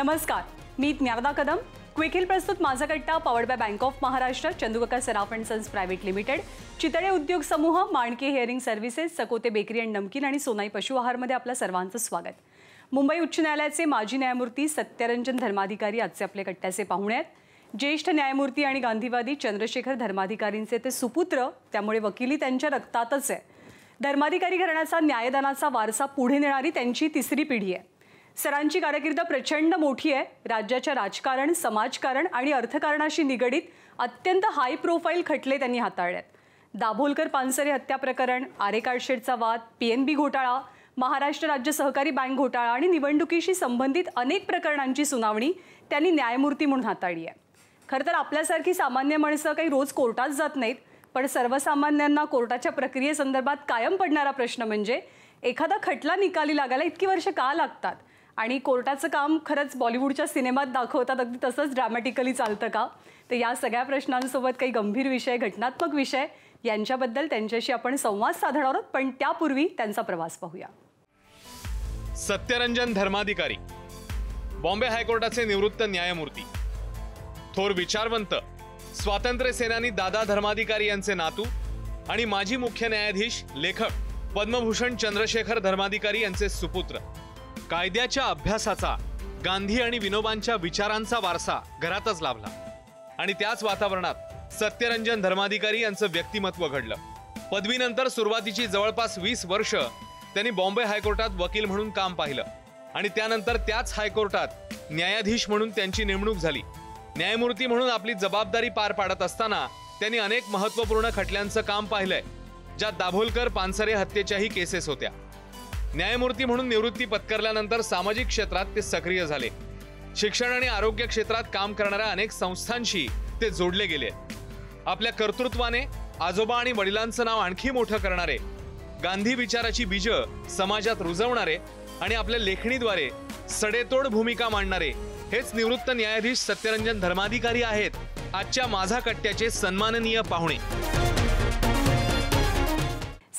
नमस्कार मी ज्ञानदा कदम. क्विकिल प्रस्तुत Majha Katta powered by Bank of Maharashtra Chandukaka Saraf and Sons Private Limited Chitale उद्योग समूह Manake Hearing Services Sakote Bakery and Namkeen आणि सोनाई पशुआहारमध्ये आपलं सर्वांचं स्वागत. मुंबई उच्च न्यायालयाचे माजी न्यायमूर्ती सत्यरंजन धर्माधिकारी आजचे आपले कट्ट्याचे पाहुणे आहेत. ज्येष्ठ न्यायमूर्ती आणि गांधीवादी चंद्रशेखर धर्माधिकारींचे ते सुपुत्र त्यामुळे वकिली त्यांच्या रक्तातच आहे. धर्माधिकारी घराण्याचा न्यायदानाचा वारसा पुढे नेणारी त्यांची तिसरी पिढी आहे. सरांची कारकीर्द प्रचंड मोठी आहे. राज्याच्या राजकारण समाजकारण आणि अर्थकारणाशी निगडीत अत्यंत हाय प्रोफाईल खटले त्यांनी हाताळल्यात दाभोलकर पानसरे हत्या प्रकरण आरे कार्डशेडचा वाद पीएनबी घोटाळा महाराष्ट्र राज्य सहकारी बँक घोटाळा आणि निवडणुकीशी संबंधित अनेक प्रकरणांची सुनावणी त्यांनी न्यायमूर्ती म्हणून हाताळली आहे. खरं तर आपल्यासारखी सामान्य माणसं काही रोज कोर्टात जात नाहीत पण सर्वसामान्यांना कोर्टाच्या प्रक्रियेसंदर्भात कायम पडणारा प्रश्न म्हणजे एखादा खटला निकाली लागायला इतकी वर्ष का लागतात? आणि कोर्टाचं काम खरंच बॉलिवूडच्या सिनेमात दाखवतात अगदी तसंच ड्रॅमॅटिकली चालतं का? तर या सगळ्या प्रश्नांसोबत काही गंभीर विषय घटनात्मक विषय यांच्याबद्दल त्यांच्याशी आपण संवाद साधणार आहोत पण त्यापूर्वी त्यांचा प्रवास पाहूया. सत्यरंजन धर्माधिकारी बॉम्बे हायकोर्टाचे निवृत्त न्यायमूर्ती थोर विचारवंत स्वातंत्र्य सेनानी दादा धर्माधिकारी यांचे नातू आणि माजी मुख्य न्यायाधीश लेखक पद्मभूषण चंद्रशेखर धर्माधिकारी यांचे सुपुत्र. कायद्याच्या अभ्यासाचा गांधी आणि विनोबांच्या विचारांचा वारसा घरातच लाभला. आणि त्याच वातावरणात सत्यरंजन धर्माधिकारी यांचं व्यक्तिमत्व घडलं. पदवीनंतर सुरुवातीची जवळपास वीस वर्ष त्यांनी बॉम्बे हायकोर्टात वकील म्हणून काम पाहिलं. आणि त्यानंतर त्याच हायकोर्टात न्यायाधीश म्हणून त्यांची नेमणूक झाली. न्यायमूर्ती म्हणून आपली जबाबदारी पार पाडत असताना त्यांनी अनेक महत्त्वपूर्ण खटल्यांचं काम पाहिलंय ज्यात दाभोलकर पानसरे हत्येच्याही केसेस होत्या. न्यायमूर्ती म्हणून निवृत्ती पत्करल्यानंतर सामाजिक क्षेत्रात ते सक्रिय झाले. शिक्षण आणि आरोग्य क्षेत्रात काम करणाऱ्या अनेक संस्थांशी ते जोडले गेले. आपल्या कर्तृत्वाने आजोबा आणि वडिलांचं नाव आणखी मोठं करणारे गांधी विचाराची बीज समाजात रुजवणारे आणि आपल्या लेखणीद्वारे सडेतोड भूमिका मांडणारे हेच निवृत्त न्यायाधीश सत्यरंजन धर्माधिकारी आहेत आजच्या माझा कट्ट्याचे सन्माननीय पाहुणे.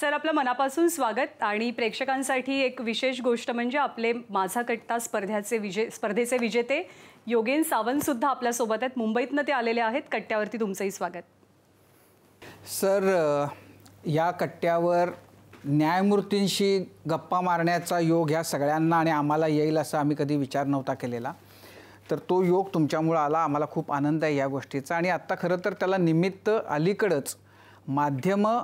सर आपलं मनापासून स्वागत आणि प्रेक्षकांसाठी एक विशेष गोष्ट म्हणजे आपले माझा कट्टा स्पर्ध्याचे विजे स्पर्धेचे विजेते योगेन सावंत सुद्धा आपल्यासोबत आहेत. मुंबईतनं ते आलेले आहेत. कट्ट्यावरती तुमचंही स्वागत. सर या कट्ट्यावर न्यायमूर्तींशी गप्पा मारण्याचा योग ह्या सगळ्यांना आणि आम्हाला येईल असा आम्ही कधी विचार नव्हता केलेला. तर तो योग तुमच्यामुळं आला. आम्हाला खूप आनंद आहे या गोष्टीचा. आणि आत्ता खरं तर त्याला निमित्त अलीकडंच माध्यमं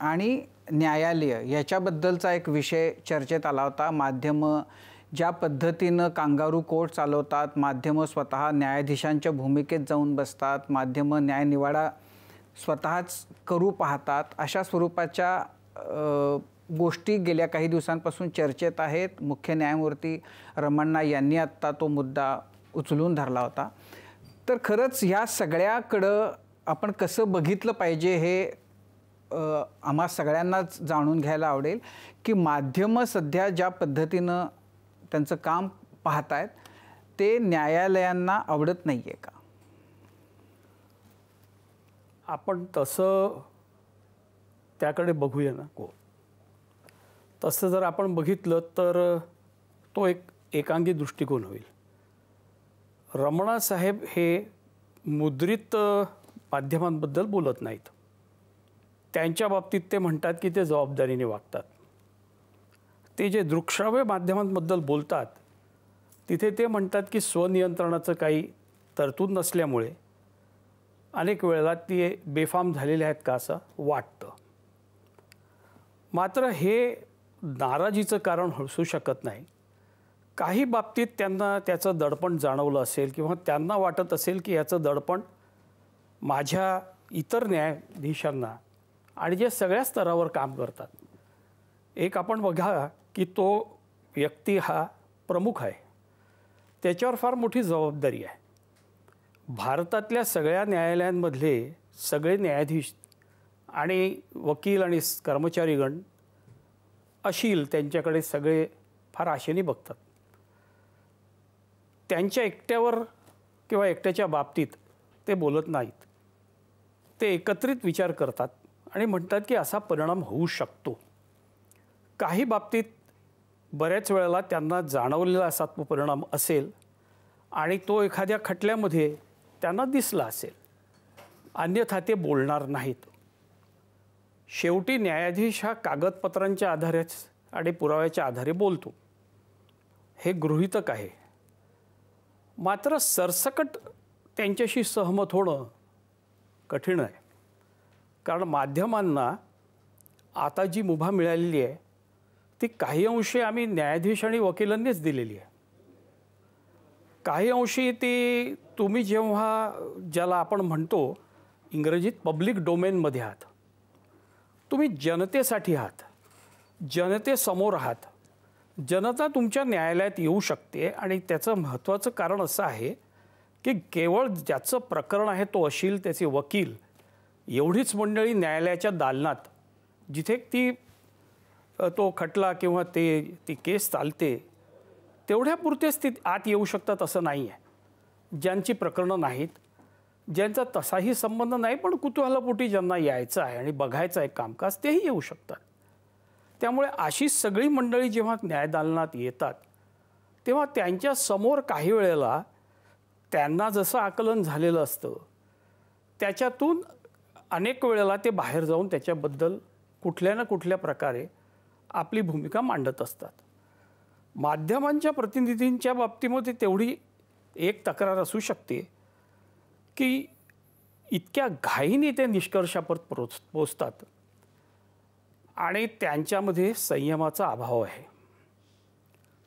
आणि न्यायालय याच्याबद्दलचा एक विषय चर्चेत आला होता. माध्यमं ज्या पद्धतीनं कांगारू कोर्ट चालवतात माध्यमं स्वतः न्यायाधीशांच्या भूमिकेत जाऊन बसतात माध्यमं न्यायनिवाडा स्वतःच करू पाहतात अशा स्वरूपाच्या गोष्टी गेल्या काही दिवसांपासून चर्चेत आहेत. मुख्य न्यायमूर्ती रमण्णा यांनी आत्ता तो मुद्दा उचलून धरला होता. तर खरंच ह्या सगळ्याकडं आपण कसं बघितलं पाहिजे हे आम्हा सगळ्यांनाच जाणून घ्यायला आवडेल की माध्यमं सध्या ज्या पद्धतीनं त्यांचं काम पाहतायत ते न्यायालयांना आवडत नाही आहे का? आपण तसं त्याकडे बघूया ना. को तसं जर आपण बघितलं तर तो एक एकांगी दृष्टिकोन होईल. रमणा साहेब हे मुद्रित माध्यमांबद्दल बोलत नाहीत. त्यांच्या बाबतीत ते म्हणतात की ते जबाबदारीने वागतात. ते जे दृकश्राव्य माध्यमांबद्दल बोलतात तिथे ते म्हणतात की स्वनियंत्रणाचं काही तरतूद नसल्यामुळे अनेक वेळेला ते बेफाम झालेले आहेत का असं वाटतं. मात्र हे नाराजीचं कारण असू शकत नाही. काही बाबतीत त्यांना त्याचं दडपण जाणवलं असेल किंवा त्यांना वाटत असेल की याचं दडपण माझ्या इतर न्यायाधीशांना आणि जे सगळ्या स्तरावर काम करतात. एक आपण बघा की तो व्यक्ती हा प्रमुख आहे. त्याच्यावर फार मोठी जबाबदारी आहे. भारतातल्या सगळ्या न्यायालयांमधले सगळे न्यायाधीश आणि वकील आणि कर्मचारीगण अशील त्यांच्याकडे सगळे फार आशेने बघतात. त्यांच्या एकट्यावर किंवा एकट्याच्या बाबतीत ते बोलत नाहीत. ते एकत्रित विचार करतात. आणि म्हणतात की असा परिणाम होऊ शकतो. काही बाबतीत बऱ्याच वेळेला त्यांना जाणवलेला असा तो परिणाम असेल आणि तो एखाद्या खटल्यामध्ये त्यांना दिसला असेल. अन्यथा ते बोलणार नाहीत. शेवटी न्यायाधीश हा कागदपत्रांच्या आधारेच आणि पुराव्याच्या आधारे बोलतो. हे गृहितक आहे. मात्र सरसकट त्यांच्याशी सहमत होणं कठीण आहे. कारण माध्यमांना आता जी मुभा मिळालेली आहे ती काही अंशी आम्ही न्यायाधीश आणि वकिलांनीच दिलेली आहे. काही अंशी ती तुम्ही जेव्हा ज्याला आपण म्हणतो इंग्रजीत पब्लिक डोमेनमध्ये आहात तुम्ही जनतेसाठी आहात जनतेसमोर आहात जनता तुमच्या न्यायालयात येऊ शकते आणि त्याचं महत्त्वाचं कारण असं आहे की केवळ ज्याचं प्रकरण आहे तो अशील त्याचे वकील एवढीच मंडळी न्यायालयाच्या दालनात जिथे ती तो खटला किंवा ते ती केस चालते तेवढ्यापुरतेच ती आत येऊ शकतात असं नाही आहे. ज्यांची प्रकरणं नाहीत ज्यांचा तसाही संबंध नाही पण कुतूहलापोटी ज्यांना यायचं आहे आणि बघायचं आहे कामकाज तेही येऊ शकतात. त्यामुळे अशी सगळी मंडळी जेव्हा न्यायदालनात येतात तेव्हा त्यांच्यासमोर काही वेळेला त्यांना जसं आकलन झालेलं असतं त्याच्यातून अनेक वेळेला ते बाहेर जाऊन त्याच्याबद्दल कुठल्या ना कुठल्या प्रकारे आपली भूमिका मांडत असतात. माध्यमांच्या प्रतिनिधींच्या बाबतीमध्ये तेवढी एक तक्रार असू शकते की इतक्या घाईने ते निष्कर्षापर पोच पोचतात आणि त्यांच्यामध्ये संयमाचा अभाव आहे.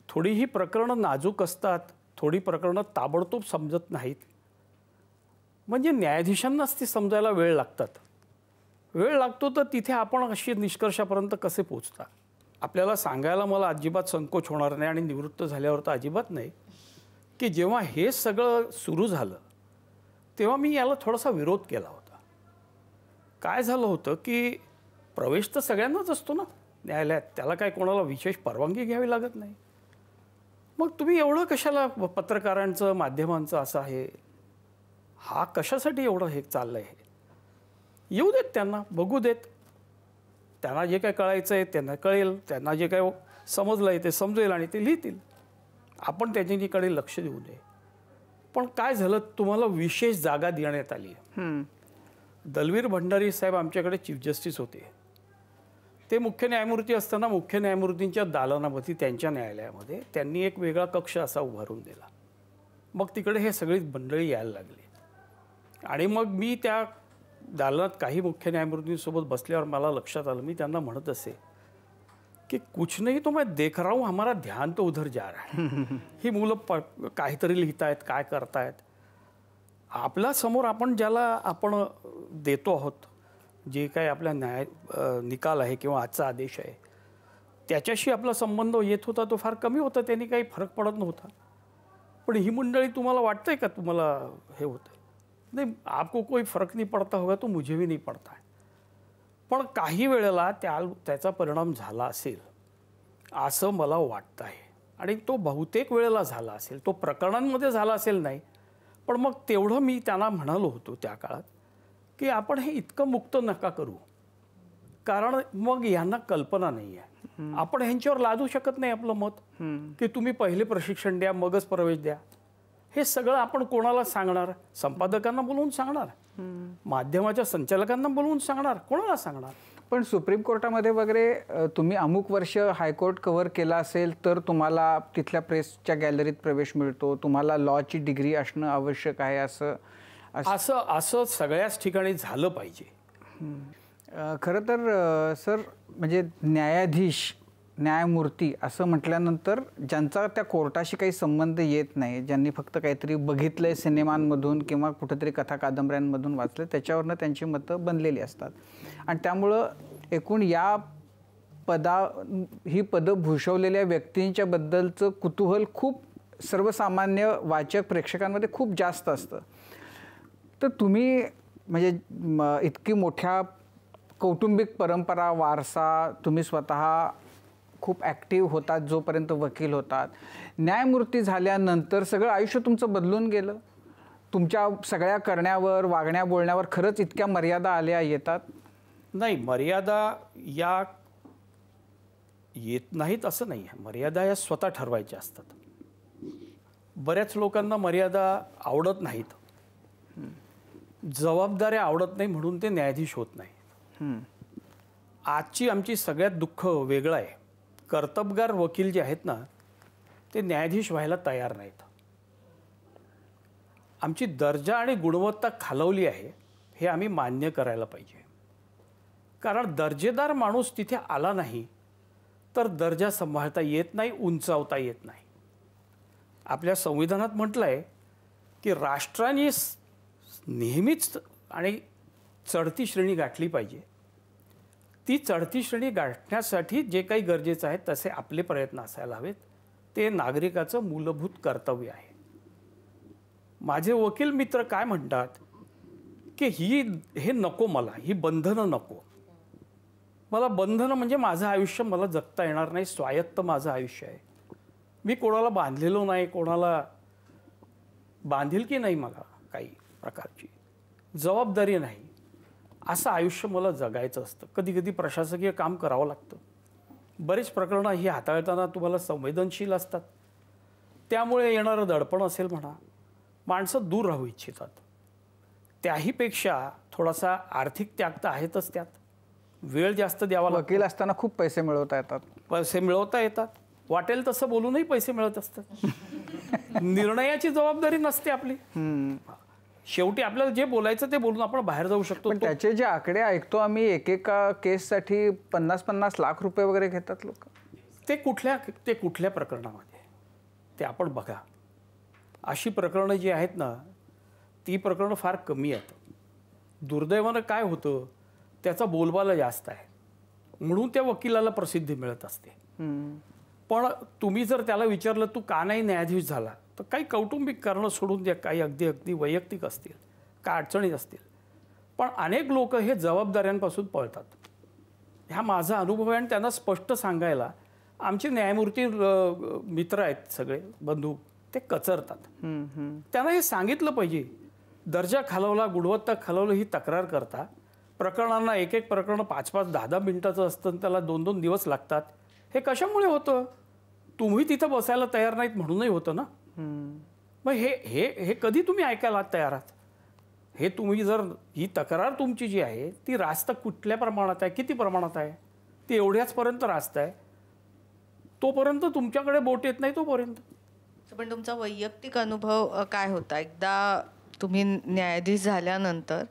थोडी ही प्रकरणं नाजूक असतात थोडी प्रकरणं ताबडतोब समजत नाहीत. म्हणजे न्यायाधीशांनाच ती समजायला वेळ लागतात. वेळ लागतो तर तिथे आपण अशी निष्कर्षापर्यंत कसे पोचता आपल्याला सांगायला मला अजिबात संकोच होणार नाही आणि निवृत्त झाल्यावर तर अजिबात नाही. की जेव्हा हे सगळं सुरू झालं तेव्हा मी याला थोडासा विरोध केला होता. काय झालं होतं की प्रवेश तर सगळ्यांनाच असतो ना न्यायालयात. त्याला काय कोणाला विशेष परवानगी घ्यावी लागत नाही. मग तुम्ही एवढं कशाला पत्रकारांचं माध्यमांचं असं आहे? हा कशासाठी एवढं हे चाललं आहे येऊ देत त्यांना बघू देत. त्यांना जे काय कळायचं आहे त्यांना कळेल त्यांना जे काय समजलं आहे ते समजेल आणि ते लिहितील. आपण त्याच्याकडे लक्ष देऊ नये. पण काय झालं? तुम्हाला विशेष जागा देण्यात आली. दलवीर भंडारी साहेब आमच्याकडे चीफ जस्टिस होते. ते मुख्य न्यायमूर्ती असताना मुख्य न्यायमूर्तींच्या दालनामध्ये त्यांच्या न्यायालयामध्ये त्यांनी एक वेगळा कक्ष असा उभारून दिला. मग तिकडे हे सगळी मंडळी यायला लागली. आणि मग मी त्या दालनात काही मुख्य न्यायमूर्तींसोबत बसल्यावर मला लक्षात आलं मी त्यांना म्हणत असे की कुछ नहीं तो मैं देख रहा हूँ हमारा ध्यान तो उधर जा रहा है. ही मुलं प काहीतरी लिहितायत काय करतायत. आपल्यासमोर आपण ज्याला आपण देतो आहोत जे काही आपल्या न्याय निकाल आहे किंवा आजचा आदेश आहे त्याच्याशी आपला संबंध येत होता तो फार कमी होता त्यांनी काही फरक पडत नव्हता. पण ही मंडळी तुम्हाला वाटतंय का तुम्हाला हे होतं नाही आपको कोई फरक नाही पडता होगा तो मुझे भी नाही पडता है। पण काही वेळेला त्या त्याचा परिणाम झाला असेल असं मला वाटतं आहे. आणि तो बहुतेक वेळेला झाला असेल तो प्रकरणांमध्ये झाला असेल नाही पण मग तेवढं मी त्यांना म्हणालो होतो त्या काळात की आपण हे इतकं मुक्त नका करू. कारण मग यांना कल्पना नाही आहे आपण ह्यांच्यावर लादू शकत नाही आपलं मत की तुम्ही पहिले प्रशिक्षण द्या मगच प्रवेश द्या. हे सगळं आपण कोणाला सांगणार? संपादकांना बोलवून सांगणार? माध्यमाच्या संचालकांना बोलवून सांगणार? कोणाला सांगणार? पण सुप्रीम कोर्टामध्ये वगैरे तुम्ही अमुक वर्ष हायकोर्ट कव्हर केला असेल तर तुम्हाला तिथल्या प्रेसच्या गॅलरीत प्रवेश मिळतो. तुम्हाला लॉची डिग्री असणं आवश्यक आहे असं असं- असं सगळ्याच ठिकाणी झालं पाहिजे. खरं तर सर म्हणजे न्यायाधीश न्यायमूर्ती असं म्हटल्यानंतर ज्यांचा त्या कोर्टाशी काही संबंध येत नाही ज्यांनी फक्त काहीतरी बघितलं आहे सिनेमांमधून किंवा कुठेतरी कथा कादंबऱ्यांमधून वाचलं त्याच्यावरनं त्यांची मतं बनलेली असतात. आणि त्यामुळं एकूण या पदा ही पदं भूषवलेल्या व्यक्तींच्याबद्दलचं कुतूहल खूप सर्वसामान्य वाचक प्रेक्षकांमध्ये खूप जास्त असतं. तर तुम्ही म्हणजे म, इतकी मोठ्या कौटुंबिक परंपरा वारसा तुम्ही स्वतः खूप ॲक्टिव्ह होतात जोपर्यंत वकील होतात. न्यायमूर्ती झाल्यानंतर सगळं आयुष्य तुमचं बदलून गेलं. तुमच्या सगळ्या करण्यावर वागण्या बोलण्यावर खरंच इतक्या मर्यादा आल्या येतात? नाही मर्यादा या येत नाहीत असं नाही आहे. मर्यादा या स्वतः ठरवायच्या असतात. बऱ्याच लोकांना मर्यादा आवडत नाहीत. जबाबदाऱ्या आवडत नाही म्हणून ते न्यायाधीश होत नाही. आजची आमची सगळ्यात दुःख वेगळं आहे. कर्तबगार वकील जे आहेत ना ते न्यायाधीश व्हायला तयार नाहीत. आमची दर्जा आणि गुणवत्ता खालवली आहे हे आम्ही मान्य करायला पाहिजे. कारण दर्जेदार माणूस तिथे आला नाही तर दर्जा सांभाळता येत नाही उंचावता येत नाही. आपल्या संविधानात म्हटलं आहे की राष्ट्राने नेहमीच आणि चढती श्रेणी गाठली पाहिजे. ती चढती श्रेणी गाठण्यासाठी जे काही गरजेचं आहे तसे आपले प्रयत्न असायला हवेत. ते नागरिकाचं मूलभूत कर्तव्य आहे. माझे वकील मित्र काय म्हणतात? की ही हे नको मला ही बंधनं नको. मला बंधनं म्हणजे माझं आयुष्य मला जगता येणार नाही स्वायत्त माझं आयुष्य आहे. मी कोणाला बांधलेलो नाही कोणाला बांधील की नाही मला काही प्रकारची. जबाबदारी नाही. असं आयुष्य मला जगायचं असतं. कधी कधी प्रशासकीय काम करावं लागतं. बरेच प्रकरणं ही हाताळताना तुम्हाला संवेदनशील असतात. त्यामुळे येणारं दडपण असेल म्हणा माणसं दूर राहू इच्छितात. त्याहीपेक्षा थोडासा आर्थिक त्याग तर आहेतच त्यात. वेळ जास्त द्यावा वकील असताना खूप पैसे मिळवता येतात. पैसे मिळवता येतात. वाटेल तसं बोलूनही पैसे मिळत असतात. निर्णयाची जबाबदारी नसते आपली. शेवटी आपल्याला जे बोलायचं ते बोलून आपण बाहेर जाऊ शकतो. पण त्याचे जे आकडे ऐकतो आम्ही एकेका केससाठी पन्नास पन्नास लाख रुपये वगैरे घेतात लोक. ते कुठल्या ते कुठल्या प्रकरणामध्ये? ते आपण बघा. अशी प्रकरणं जी आहेत ना ती प्रकरणं फार कमी आहेत. दुर्दैवानं काय होतं त्याचा बोलबाला जास्त आहे. म्हणून त्या वकिलाला प्रसिद्धी मिळत असते. पण तुम्ही जर त्याला विचारलं तू का नाही न्यायाधीश झाला? तर काही कौटुंबिक कारणं सोडून द्या काही अगदी अगदी वैयक्तिक असतील काय अडचणीत असतील. पण अनेक लोक हे जबाबदाऱ्यांपासून पळतात. हा माझा अनुभव आहे आणि त्यांना स्पष्ट सांगायला आमचे न्यायमूर्ती मित्र आहेत सगळे बंधू ते कचरतात. त्यांना हे सांगितलं पाहिजे दर्जा खालवला गुणवत्ता खालवलं ही तक्रार करता. प्रकरणांना एक एक प्रकरण पाच पाच दहा दहा मिनिटाचं असतं आणि त्याला दोन दोन दिवस लागतात. हे कशामुळे होतं? तुम्ही तिथं बसायला तयार नाहीत म्हणूनही होतं ना? मग हे हे हे कधी तुम्ही ऐकायला तयार आहात हे तुम्ही जर ही तक्रार तुमची जी आहे ती रास्त कुठल्या प्रमाणात आहे? किती प्रमाणात आहे? ती एवढ्याचपर्यंत रास्त आहे. तोपर्यंत तुमच्याकडे बोट येत नाही तोपर्यंत. पण तुमचा वैयक्तिक अनुभव काय होता? एकदा तुम्ही न्यायाधीश झाल्यानंतर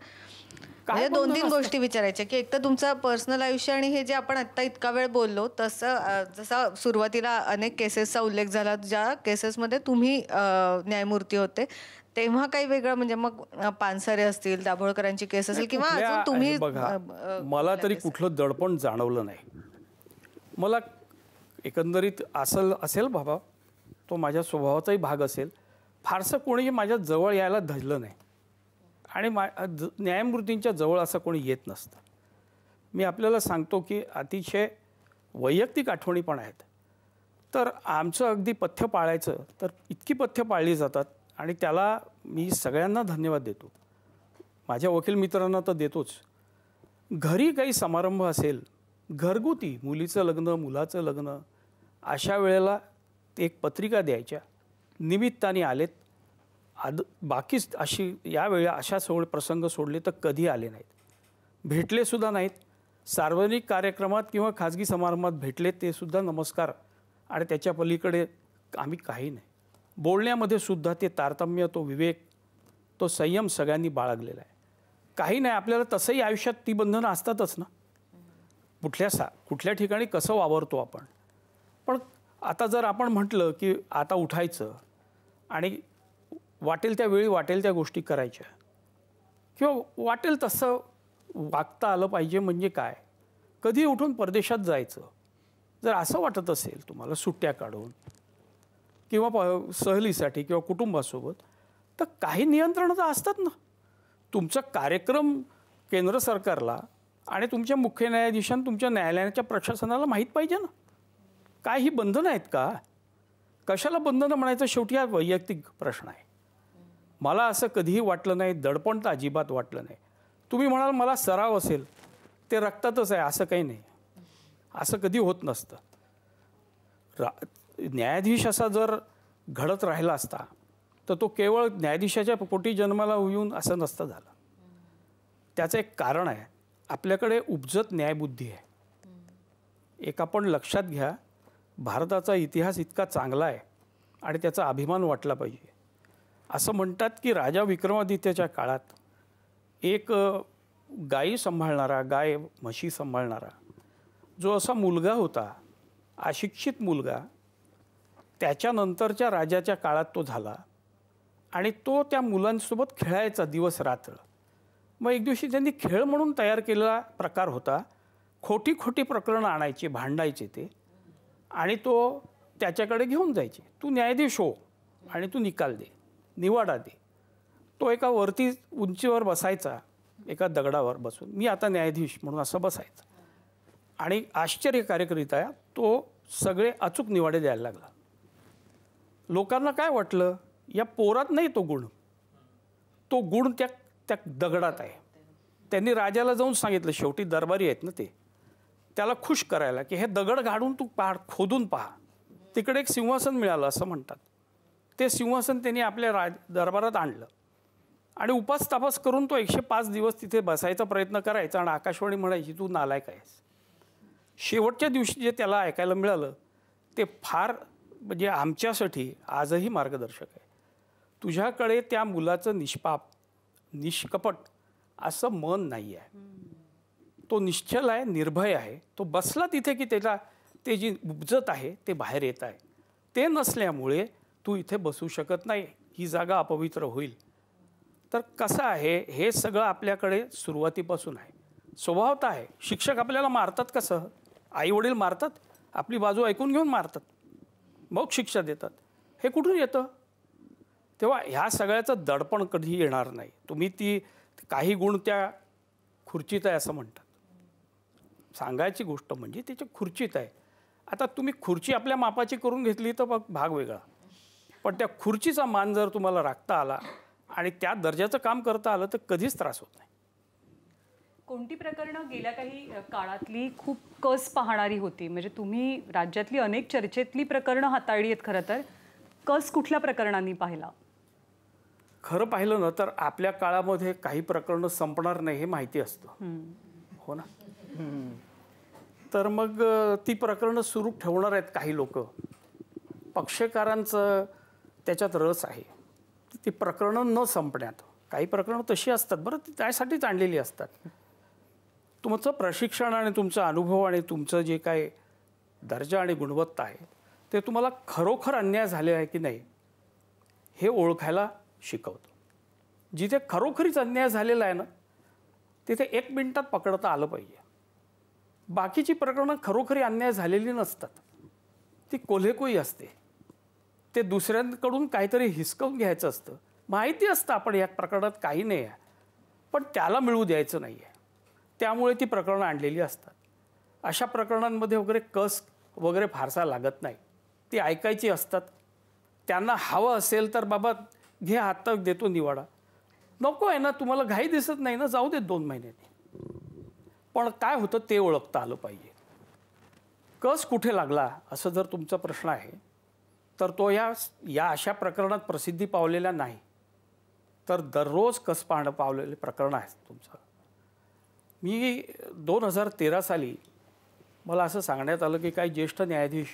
म्हणजे दोन तीन गोष्टी विचारायच्या की एक तर तुमचं पर्सनल आयुष्य आणि हे जे आपण आत्ता इतका वेळ बोललो तसं जसा सुरुवातीला अनेक केसेसचा उल्लेख झाला ज्या केसेसमध्ये तुम्ही न्यायमूर्ती होते तेव्हा काही वेगळं म्हणजे मग पानसरे असतील दाभोळकरांची केस असेल किंवा तुम्ही मला तरी कुठलं दडपण जाणवलं नाही. मला एकंदरीत असल असेल बाबा तो माझ्या स्वभावाचाही भाग असेल. फारसं कोणी माझ्या जवळ यायला धजलं नाही. आणि मा ज- न्यायमूर्तींच्या जवळ असं कोणी येत नसतं. मी आपल्याला सांगतो की अतिशय वैयक्तिक आठवणी पण आहेत. तर आमचं अगदी पथ्य पाळायचं तर इतकी पथ्य पाळली जातात आणि त्याला मी सगळ्यांना धन्यवाद देतो. माझ्या वकील मित्रांना तर देतोच. घरी काही समारंभ असेल घरगुती मुलीचं लग्न मुलाचं लग्न अशा वेळेला ते एक पत्रिका द्यायच्या. निमित्ताने आलेत आद बाकीच अशी यावेळी अशा सोड प्रसंग सोडले तर कधी आले नाहीत. भेटले सुद्धा नाहीत. सार्वजनिक कार्यक्रमात किंवा खाजगी समारंभात भेटले ते सुद्धा नमस्कार. आणि त्याच्या पलीकडे आम्ही काही नाही. बोलण्यामध्ये सुद्धा ते तारतम्य तो विवेक तो संयम सगळ्यांनी बाळगलेला आहे. काही नाही आपल्याला तसंही आयुष्यात ती बंधनं असतातच ना. कुठल्या सा कुठल्या ठिकाणी कसं वावरतो आपण? पण आता जर आपण म्हटलं की आता उठायचं आणि वाटेल त्या वेळी वाटेल त्या गोष्टी करायच्या. किंवा वाटेल तसं वागता आलं पाहिजे म्हणजे काय? कधी उठून परदेशात जायचं? जर असं वाटत असेल तुम्हाला सुट्ट्या काढून किंवा प सहलीसाठी किंवा कुटुंबासोबत तर काही नियंत्रणं तर असतात ना. तुमचा कार्यक्रम केंद्र सरकारला आणि तुमच्या मुख्य न्यायाधीशांना तुमच्या न्यायालयाच्या प्रशासनाला माहीत पाहिजे ना. काय ही बंधनं आहेत का? कशाला बंधनं म्हणायचं? शेवटी हा वैयक्तिक प्रश्न आहे. मला असं कधीही वाटलं नाही दडपण तर अजिबात वाटलं नाही. तुम्ही म्हणाल मला सराव असेल ते रक्तातच आहे असं काही नाही. असं कधी होत नसतं. रा न्यायाधीश असा जर घडत राहिला असता तर तो केवळ न्यायाधीशाच्या पोटी जन्माला येऊन असं नसतं झालं. त्याचं एक कारण आहे आपल्याकडे उपजत न्यायबुद्धी आहे. एक आपण लक्षात घ्या भारताचा इतिहास इतका चांगला आहे आणि त्याचा अभिमान वाटला पाहिजे. असं म्हणतात की राजा विक्रमादित्यच्या काळात एक गायी सांभाळणारा गाय म्हशी सांभाळणारा जो असा मुलगा होता अशिक्षित मुलगा त्याच्यानंतरच्या राजाच्या काळात तो झाला आणि तो त्या मुलांसोबत खेळायचा दिवस रात्र. मग एक दिवशी त्यांनी खेळ म्हणून तयार केलेला प्रकार होता. खोटी खोटी प्रकरणं आणायची भांडायचे ते आणि तो त्याच्याकडे घेऊन जायचे. तू न्यायाधीश हो आणि तू निकाल दे. निवाडा दे तो एका वरती उंचीवर बसायचा एका दगडावर बसून. मी आता न्यायाधीश म्हणून असं बसायचं. आणि आश्चर्यकारकरित्या तो सगळे अचूक निवाडे द्यायला लागला. लोकांना काय वाटलं? या पोरात नाही तो गुण. तो गुण त्या त्या दगडात आहे. त्यांनी राजाला जाऊन सांगितलं शेवटी दरबारी आहेत ना ते. त्याला खुश करायला की हे दगड घाडून तू पहा खोदून पहा. तिकडे एक सिंहासन मिळालं असं म्हणतात. ते सिंहासन त्यांनी आपल्या राज दरबारात आणलं. आणि उपास तापास करून तो एकशे पाच दिवस तिथे बसायचा प्रयत्न करायचा आणि आकाशवाणी म्हणायची तू नालायक आहेस. शेवटच्या दिवशी जे त्याला ऐकायला मिळालं ते फार म्हणजे आमच्यासाठी आजही मार्गदर्शक आहे. तुझ्याकडे त्या मुलाचं निष्पाप निष्कपट असं मन नाही आहे तो निश्चल आहे निर्भय आहे. तो बसला तिथे की त्याला ते जी उपजत आहे ते बाहेर येत आहे. ते नसल्यामुळे तू इथे बसू शकत नाही ही जागा अपवित्र होईल. तर कसं आहे हे सगळं आपल्याकडे सुरुवातीपासून आहे. स्वभावत आहे. शिक्षक आपल्याला मारतात कसं? आई वडील मारतात? आपली बाजू ऐकून घेऊन मारतात. मग शिक्षा देतात. हे कुठून येतं? तेव्हा ह्या सगळ्याचं दडपण कधी येणार नाही. तुम्ही ती काही गुण त्या खुर्चीत आहे असं म्हणतात. सांगायची गोष्ट म्हणजे त्याच्या खुर्चीत आहे. आता तुम्ही खुर्ची आपल्या मापाची करून घेतली तर मग भाग वेगळा. पण त्या खुर्चीचा मान जर तुम्हाला राखता आला आणि त्या दर्जाचं काम करता आलं तर कधीच त्रास होत नाही. कोणती प्रकरणं गेल्या काही काळातली खूप कस पाहणारी होती? म्हणजे तुम्ही राज्यातली अनेक चर्चेतली प्रकरणं हाताळली आहेत खरं तर. कस कुठल्या प्रकरणांनी पाहिला? खरं पाहिलं ना तर आपल्या काळामध्ये काही प्रकरणं संपणार नाही हे माहिती असतं. हो ना? तर मग ती प्रकरणं सुरू ठेवणार आहेत काही लोक. पक्षकारांचं त्याच्यात रस आहे. ती प्रकरणं न संपण्यात. काही प्रकरणं तशी असतात बरं ती त्यासाठीच आणलेली असतात. तुमचं प्रशिक्षण आणि तुमचा अनुभव आणि तुमचं जे काय दर्जा आणि गुणवत्ता आहे ते तुम्हाला खरोखर अन्याय झाले आहे की नाही हे ओळखायला शिकवतं. जिथे खरोखरीच अन्याय झालेला आहे ना तिथे एक मिनिटात पकडता आलं पाहिजे. बाकीची प्रकरणं खरोखरी अन्याय झालेली नसतात. ती कोल्हेकोई असते. ते दुसऱ्यांकडून काहीतरी हिसकवून घ्यायचं असतं. माहिती असतं आपण या प्रकरणात काही नाही आहे. पण त्याला मिळू द्यायचं नाही आहे. त्यामुळे ती प्रकरणं आणलेली असतात. अशा प्रकरणांमध्ये वगैरे कस वगैरे फारसा लागत नाही. ती ऐकायची असतात. त्यांना हवं असेल तर बाबा घे हातात देतो निवाडा. नको आहे ना तुम्हाला घाई दिसत नाही ना जाऊ देत दोन महिन्यांनी. पण काय होतं ते ओळखता आलं पाहिजे. कस कुठे लागला असं जर तुमचा प्रश्न आहे तर तो या या अशा प्रकरणात प्रसिद्धी पावलेला नाही. तर दररोज कस पाहणं पावलेले प्रकरण आहे तुमचं. मी दोन हजार तेरा साली मला असं सांगण्यात आलं की काही ज्येष्ठ न्यायाधीश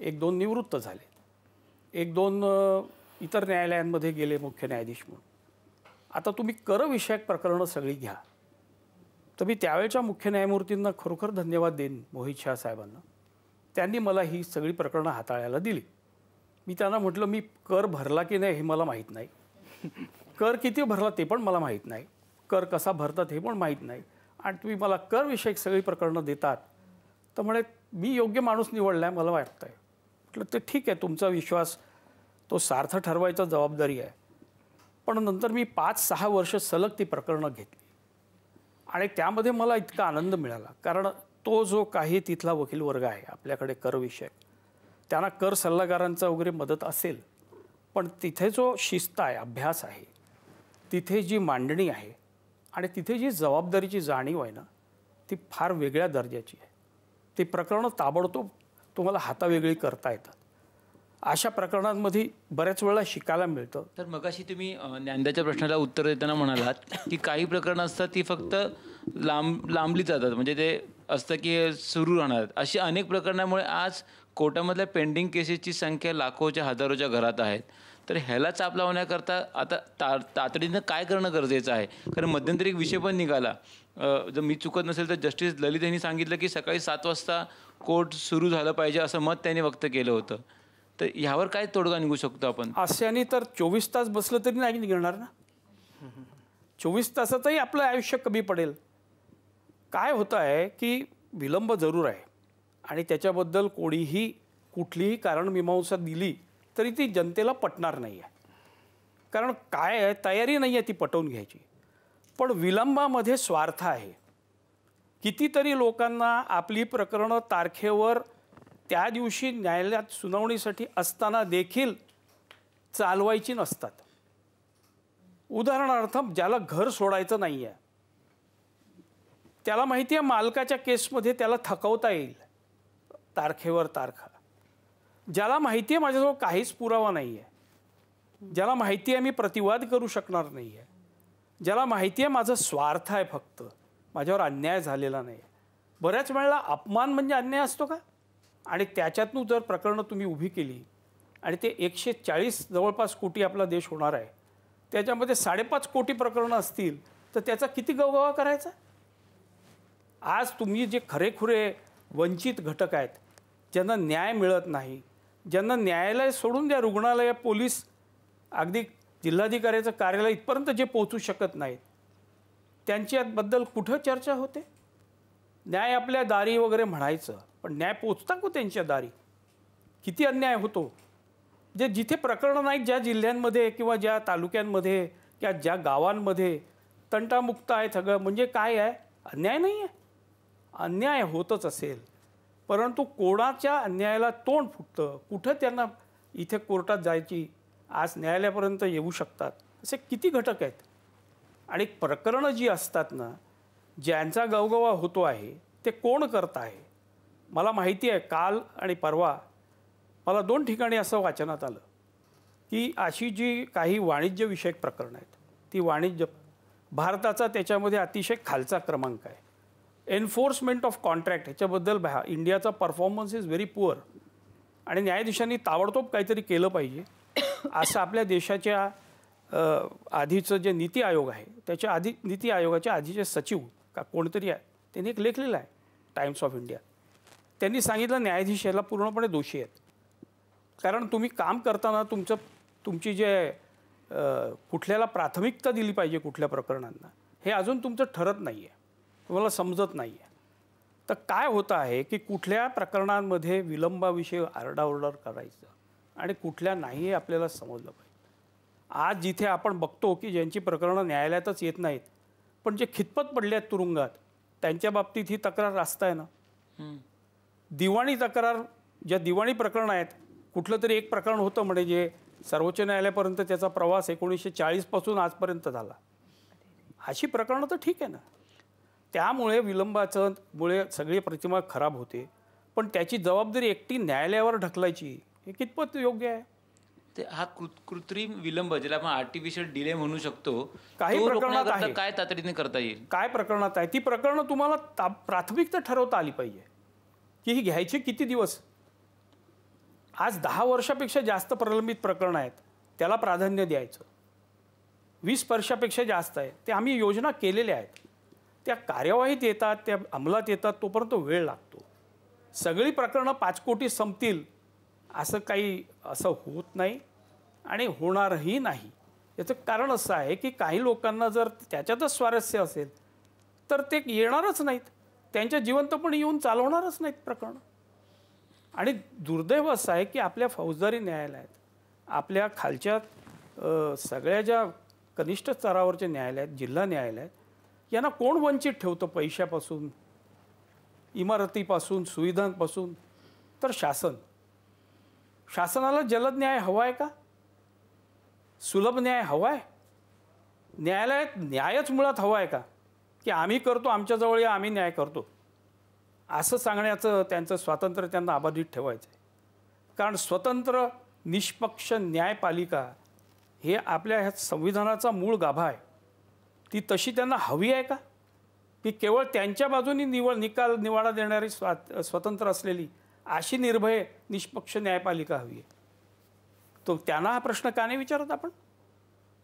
एक दोन निवृत्त झाले. एक दोन इतर न्यायालयांमध्ये गेले मुख्य न्यायाधीश म्हणून. आता तुम्ही करविषयक प्रकरणं सगळी घ्या. तर मी त्यावेळच्या मुख्य न्यायमूर्तींना खरोखर धन्यवाद देईन मोहित शाह साहेबांना. त्यांनी मला ही सगळी प्रकरणं हाताळायला दिली. मी त्यांना म्हटलं मी कर भरला की नाही हे मला माहीत नाही. कर किती भरला ते पण मला माहीत नाही. कर कसा भरतात हे पण माहीत नाही. आणि तुम्ही मला करविषयक सगळी प्रकरणं देतात. तर म्हणे मी योग्य माणूस निवडला आहे मला वाटतं आहे म्हटलं ते ठीक आहे तुमचा विश्वास तो सार्थ ठरवायचा जबाबदारी आहे. पण नंतर मी पाच सहा वर्ष सलग ती प्रकरणं घेतली. आणि त्यामध्ये मला इतका आनंद मिळाला. कारण तो जो काही तिथला वकील वर्ग आहे आपल्याकडे करविषयक त्यांना कर सल्लागारांचा वगैरे मदत असेल पण तिथे जो शिस्त आहे अभ्यास आहे तिथे जी मांडणी आहे आणि तिथे जी जबाबदारीची जाणीव आहे ना ती फार वेगळ्या दर्जाची आहे. ती प्रकरणं ताबडतोब तुम्हाला हातावेगळी करता येतात. अशा प्रकरणांमध्ये बऱ्याच वेळा शिकायला मिळतं. तर मगाशी तुम्ही ज्ञानदाच्या प्रश्नाला उत्तर देताना म्हणालात की काही प्रकरणं असतात ती फक्त लांब लांबली जातात. म्हणजे ते असतं की सुरू राहणार. अशी अनेक प्रकरणामुळे आज कोर्टामधल्या पेंडिंग केसेसची संख्या लाखोच्या हजारोच्या घरात आहेत. तर ह्याला चाप लावण्याकरता आता ता तातडीनं काय करणं गरजेचं आहे? कारण मध्यंतरी एक विषय पण निघाला. जर मी चुकत नसेल तर जस्टिस ललित यांनी सांगितलं की सकाळी सात वाजता कोर्ट सुरू झालं पाहिजे असं मत त्यांनी व्यक्त केलं होतं. तर ह्यावर काय तोडगा निघू शकतो आपण? अस्याने तर चोवीस तास बसलं तरी नाही निघणार ना? चोवीस तासातही आपलं आयुष्य कमी पडेल. काय होतं आहे की विलंब जरूर आहे. आणि त्याच्याबद्दल कोणीही कुठलीही कारण मीमांसा दिली तरी ती जनतेला पटणार नाही आहे कारण काय आहे तयारी नाही आहे ती पटवून घ्यायची. पण विलंबामध्ये स्वार्थ आहे. कितीतरी लोकांना आपली प्रकरणं तारखेवर त्या दिवशी न्यायालयात सुनावणीसाठी असताना देखील चालवायची नसतात. उदाहरणार्थ ज्याला घर सोडायचं नाही आहे त्याला माहिती आहे मालकाच्या केसमध्ये त्याला थकवता येईल. तारखेवर तारखा. ज्याला माहिती आहे माझ्याजवळ काहीच पुरावा नाही आहे ज्याला माहिती आहे मी प्रतिवाद करू शकणार नाही आहे ज्याला माहिती आहे माझं स्वार्थ आहे फक्त. माझ्यावर अन्याय झालेला नाही आहे बऱ्याच वेळेला अपमान म्हणजे अन्याय असतो का? आणि त्याच्यातून जर प्रकरणं तुम्ही उभी केली आणि ते एकशे चाळीस जवळपास कोटी आपला देश होणार आहे. त्याच्यामध्ये साडेपाच कोटी प्रकरणं असतील तर त्याचा किती गवगवा करायचा? आज तुम्ही जे खरेखुरे वंचित घटक आहेत ज्यांना न्याय मिळत नाही ज्यांना न्यायालय सोडून द्या रुग्णालय पोलीस अगदी जिल्हाधिकाऱ्याचं कार्यालय इथपर्यंत जे पोहोचू शकत नाहीत त्यांच्याबद्दल कुठं चर्चा होते? न्याय आपल्या दारी वगैरे म्हणायचं पण न्याय पोचता को त्यांच्या दारी? किती अन्याय होतो? जे जिथे प्रकरणं नाहीत ज्या जिल्ह्यांमध्ये किंवा ज्या तालुक्यांमध्ये किंवा ज्या गावांमध्ये तंटामुक्त आहे सगळं म्हणजे काय आहे? अन्याय नाही आहे अन्याय होतच असेल. परंतु कोणाच्या अन्यायाला तोंड फुटतं? कुठं त्यांना इथे कोर्टात जायची? आज न्यायालयापर्यंत येऊ शकतात? असे किती घटक आहेत? आणि प्रकरणं जी असतात ना ज्यांचा गवगवा होतो आहे ते कोण करत आहे? मला माहिती आहे काल आणि परवा मला दोन ठिकाणी असं वाचनात आलं की अशी जी काही वाणिज्यविषयक प्रकरणं आहेत ती वाणिज्य भारताचा त्याच्यामध्ये अतिशय खालचा क्रमांक आहे. एन्फोर्समेंट ऑफ कॉन्ट्रॅक्ट ह्याच्याबद्दल भा इंडियाचा परफॉर्मन्स इज व्हेरी पुअर. आणि न्यायाधीशांनी ताबडतोब काहीतरी केलं पाहिजे. असं आपल्या देशाच्या आधीचं जे नीती आयोग आहे त्याच्या आधी नीती आयोगाच्या आधीचे सचिव का कोणतरी आहे त्यांनी एक लेख लिहिला आहे टाइम्स ऑफ इंडिया. त्यांनी सांगितलं न्यायाधीश याला पूर्णपणे दोषी आहेत. कारण तुम्ही काम करताना तुमचं तुमची जे कुठल्याला प्राथमिकता दिली पाहिजे कुठल्या प्रकरणांना हे अजून तुमचं ठरत नाही आहे तुम्हाला समजत नाही आहे तर काय होतं आहे की कुठल्या प्रकरणांमध्ये विलंबाविषयी आरडाओरडा करायचं आणि कुठल्या नाही हे आपल्याला समजलं पाहिजे. आज जिथे आपण बघतो की ज्यांची प्रकरणं न्यायालयातच येत नाहीत पण जे खितपत पडले आहेत तुरुंगात त्यांच्या बाबतीत ही तक्रार रास्त आहे ना? दिवाणी तक्रार ज्या दिवाणी प्रकरणं आहेत कुठलं तरी एक प्रकरण होतं म्हणजे जे सर्वोच्च न्यायालयापर्यंत त्याचा प्रवास एकोणीसशे चाळीसपासून आजपर्यंत झाला. अशी प्रकरणं तर ठीक आहे ना? त्यामुळे विलंबाचं मुळे सगळी प्रतिमा खराब होते. पण त्याची जबाबदारी एकटी न्यायालयावर ढकलायची हे कितपत योग्य आहे? ते हा कृ- कृत्रिम विलंब ज्याला आपण आर्टिफिशियल डिले म्हणू शकतो काही प्रकरणात. काय तातडीने करता येईल? काय प्रकरणात आहे? ती प्रकरणं तुम्हाला प्राथमिकता ठरवता आली पाहिजे. की ही घ्यायची किती दिवस? आज दहा वर्षापेक्षा जास्त प्रलंबित प्रकरणं आहेत. त्याला प्राधान्य द्यायचं. वीस वर्षापेक्षा जास्त आहे. ते आम्ही योजना केलेल्या आहेत. त्या कार्यवाहीत येतात त्या अंमलात येतात तोपर्यंत वेळ लागतो. सगळी प्रकरणं पाच कोटी संपतील असं काही असं होत नाही आणि होणारही नाही. याचं कारण असं आहे की काही लोकांना जर त्याच्यातच स्वारस्य असेल तर ते येणारच नाहीत. त्यांच्या जिवंतपणे येऊन चालवणारच नाहीत प्रकरण. आणि दुर्दैव असं आहे की आपल्या फौजदारी न्यायालयात आपल्या खालच्या सगळ्या ज्या कनिष्ठ स्तरावरचे न्यायालयात जिल्हा न्यायालयात यांना कोण वंचित ठेवतं पैशापासून? इमारतीपासून सुविधांपासून? तर शासन. शासनाला जलद न्याय हवा आहे का? सुलभ न्याय हवा आहे न्यायालयात न्यायच मुळात हवा आहे का? की आम्ही करतो आमच्याजवळ या आम्ही न्याय करतो. असं सांगण्याचं त्यांचं स्वातंत्र्य त्यांना अबाधित ठेवायचं आहे कारण स्वतंत्र निष्पक्ष न्यायपालिका हे आपल्या ह्या संविधानाचा मूळ गाभा आहे. ती तशी त्यांना हवी आहे का? की केवळ त्यांच्या बाजूनी निवड निकाल निवाडा देणारी स्वात स्वतंत्र असलेली अशी निर्भय निष्पक्ष न्यायपालिका हवी आहे. तो त्यांना हा प्रश्न का नाही विचारत आपण?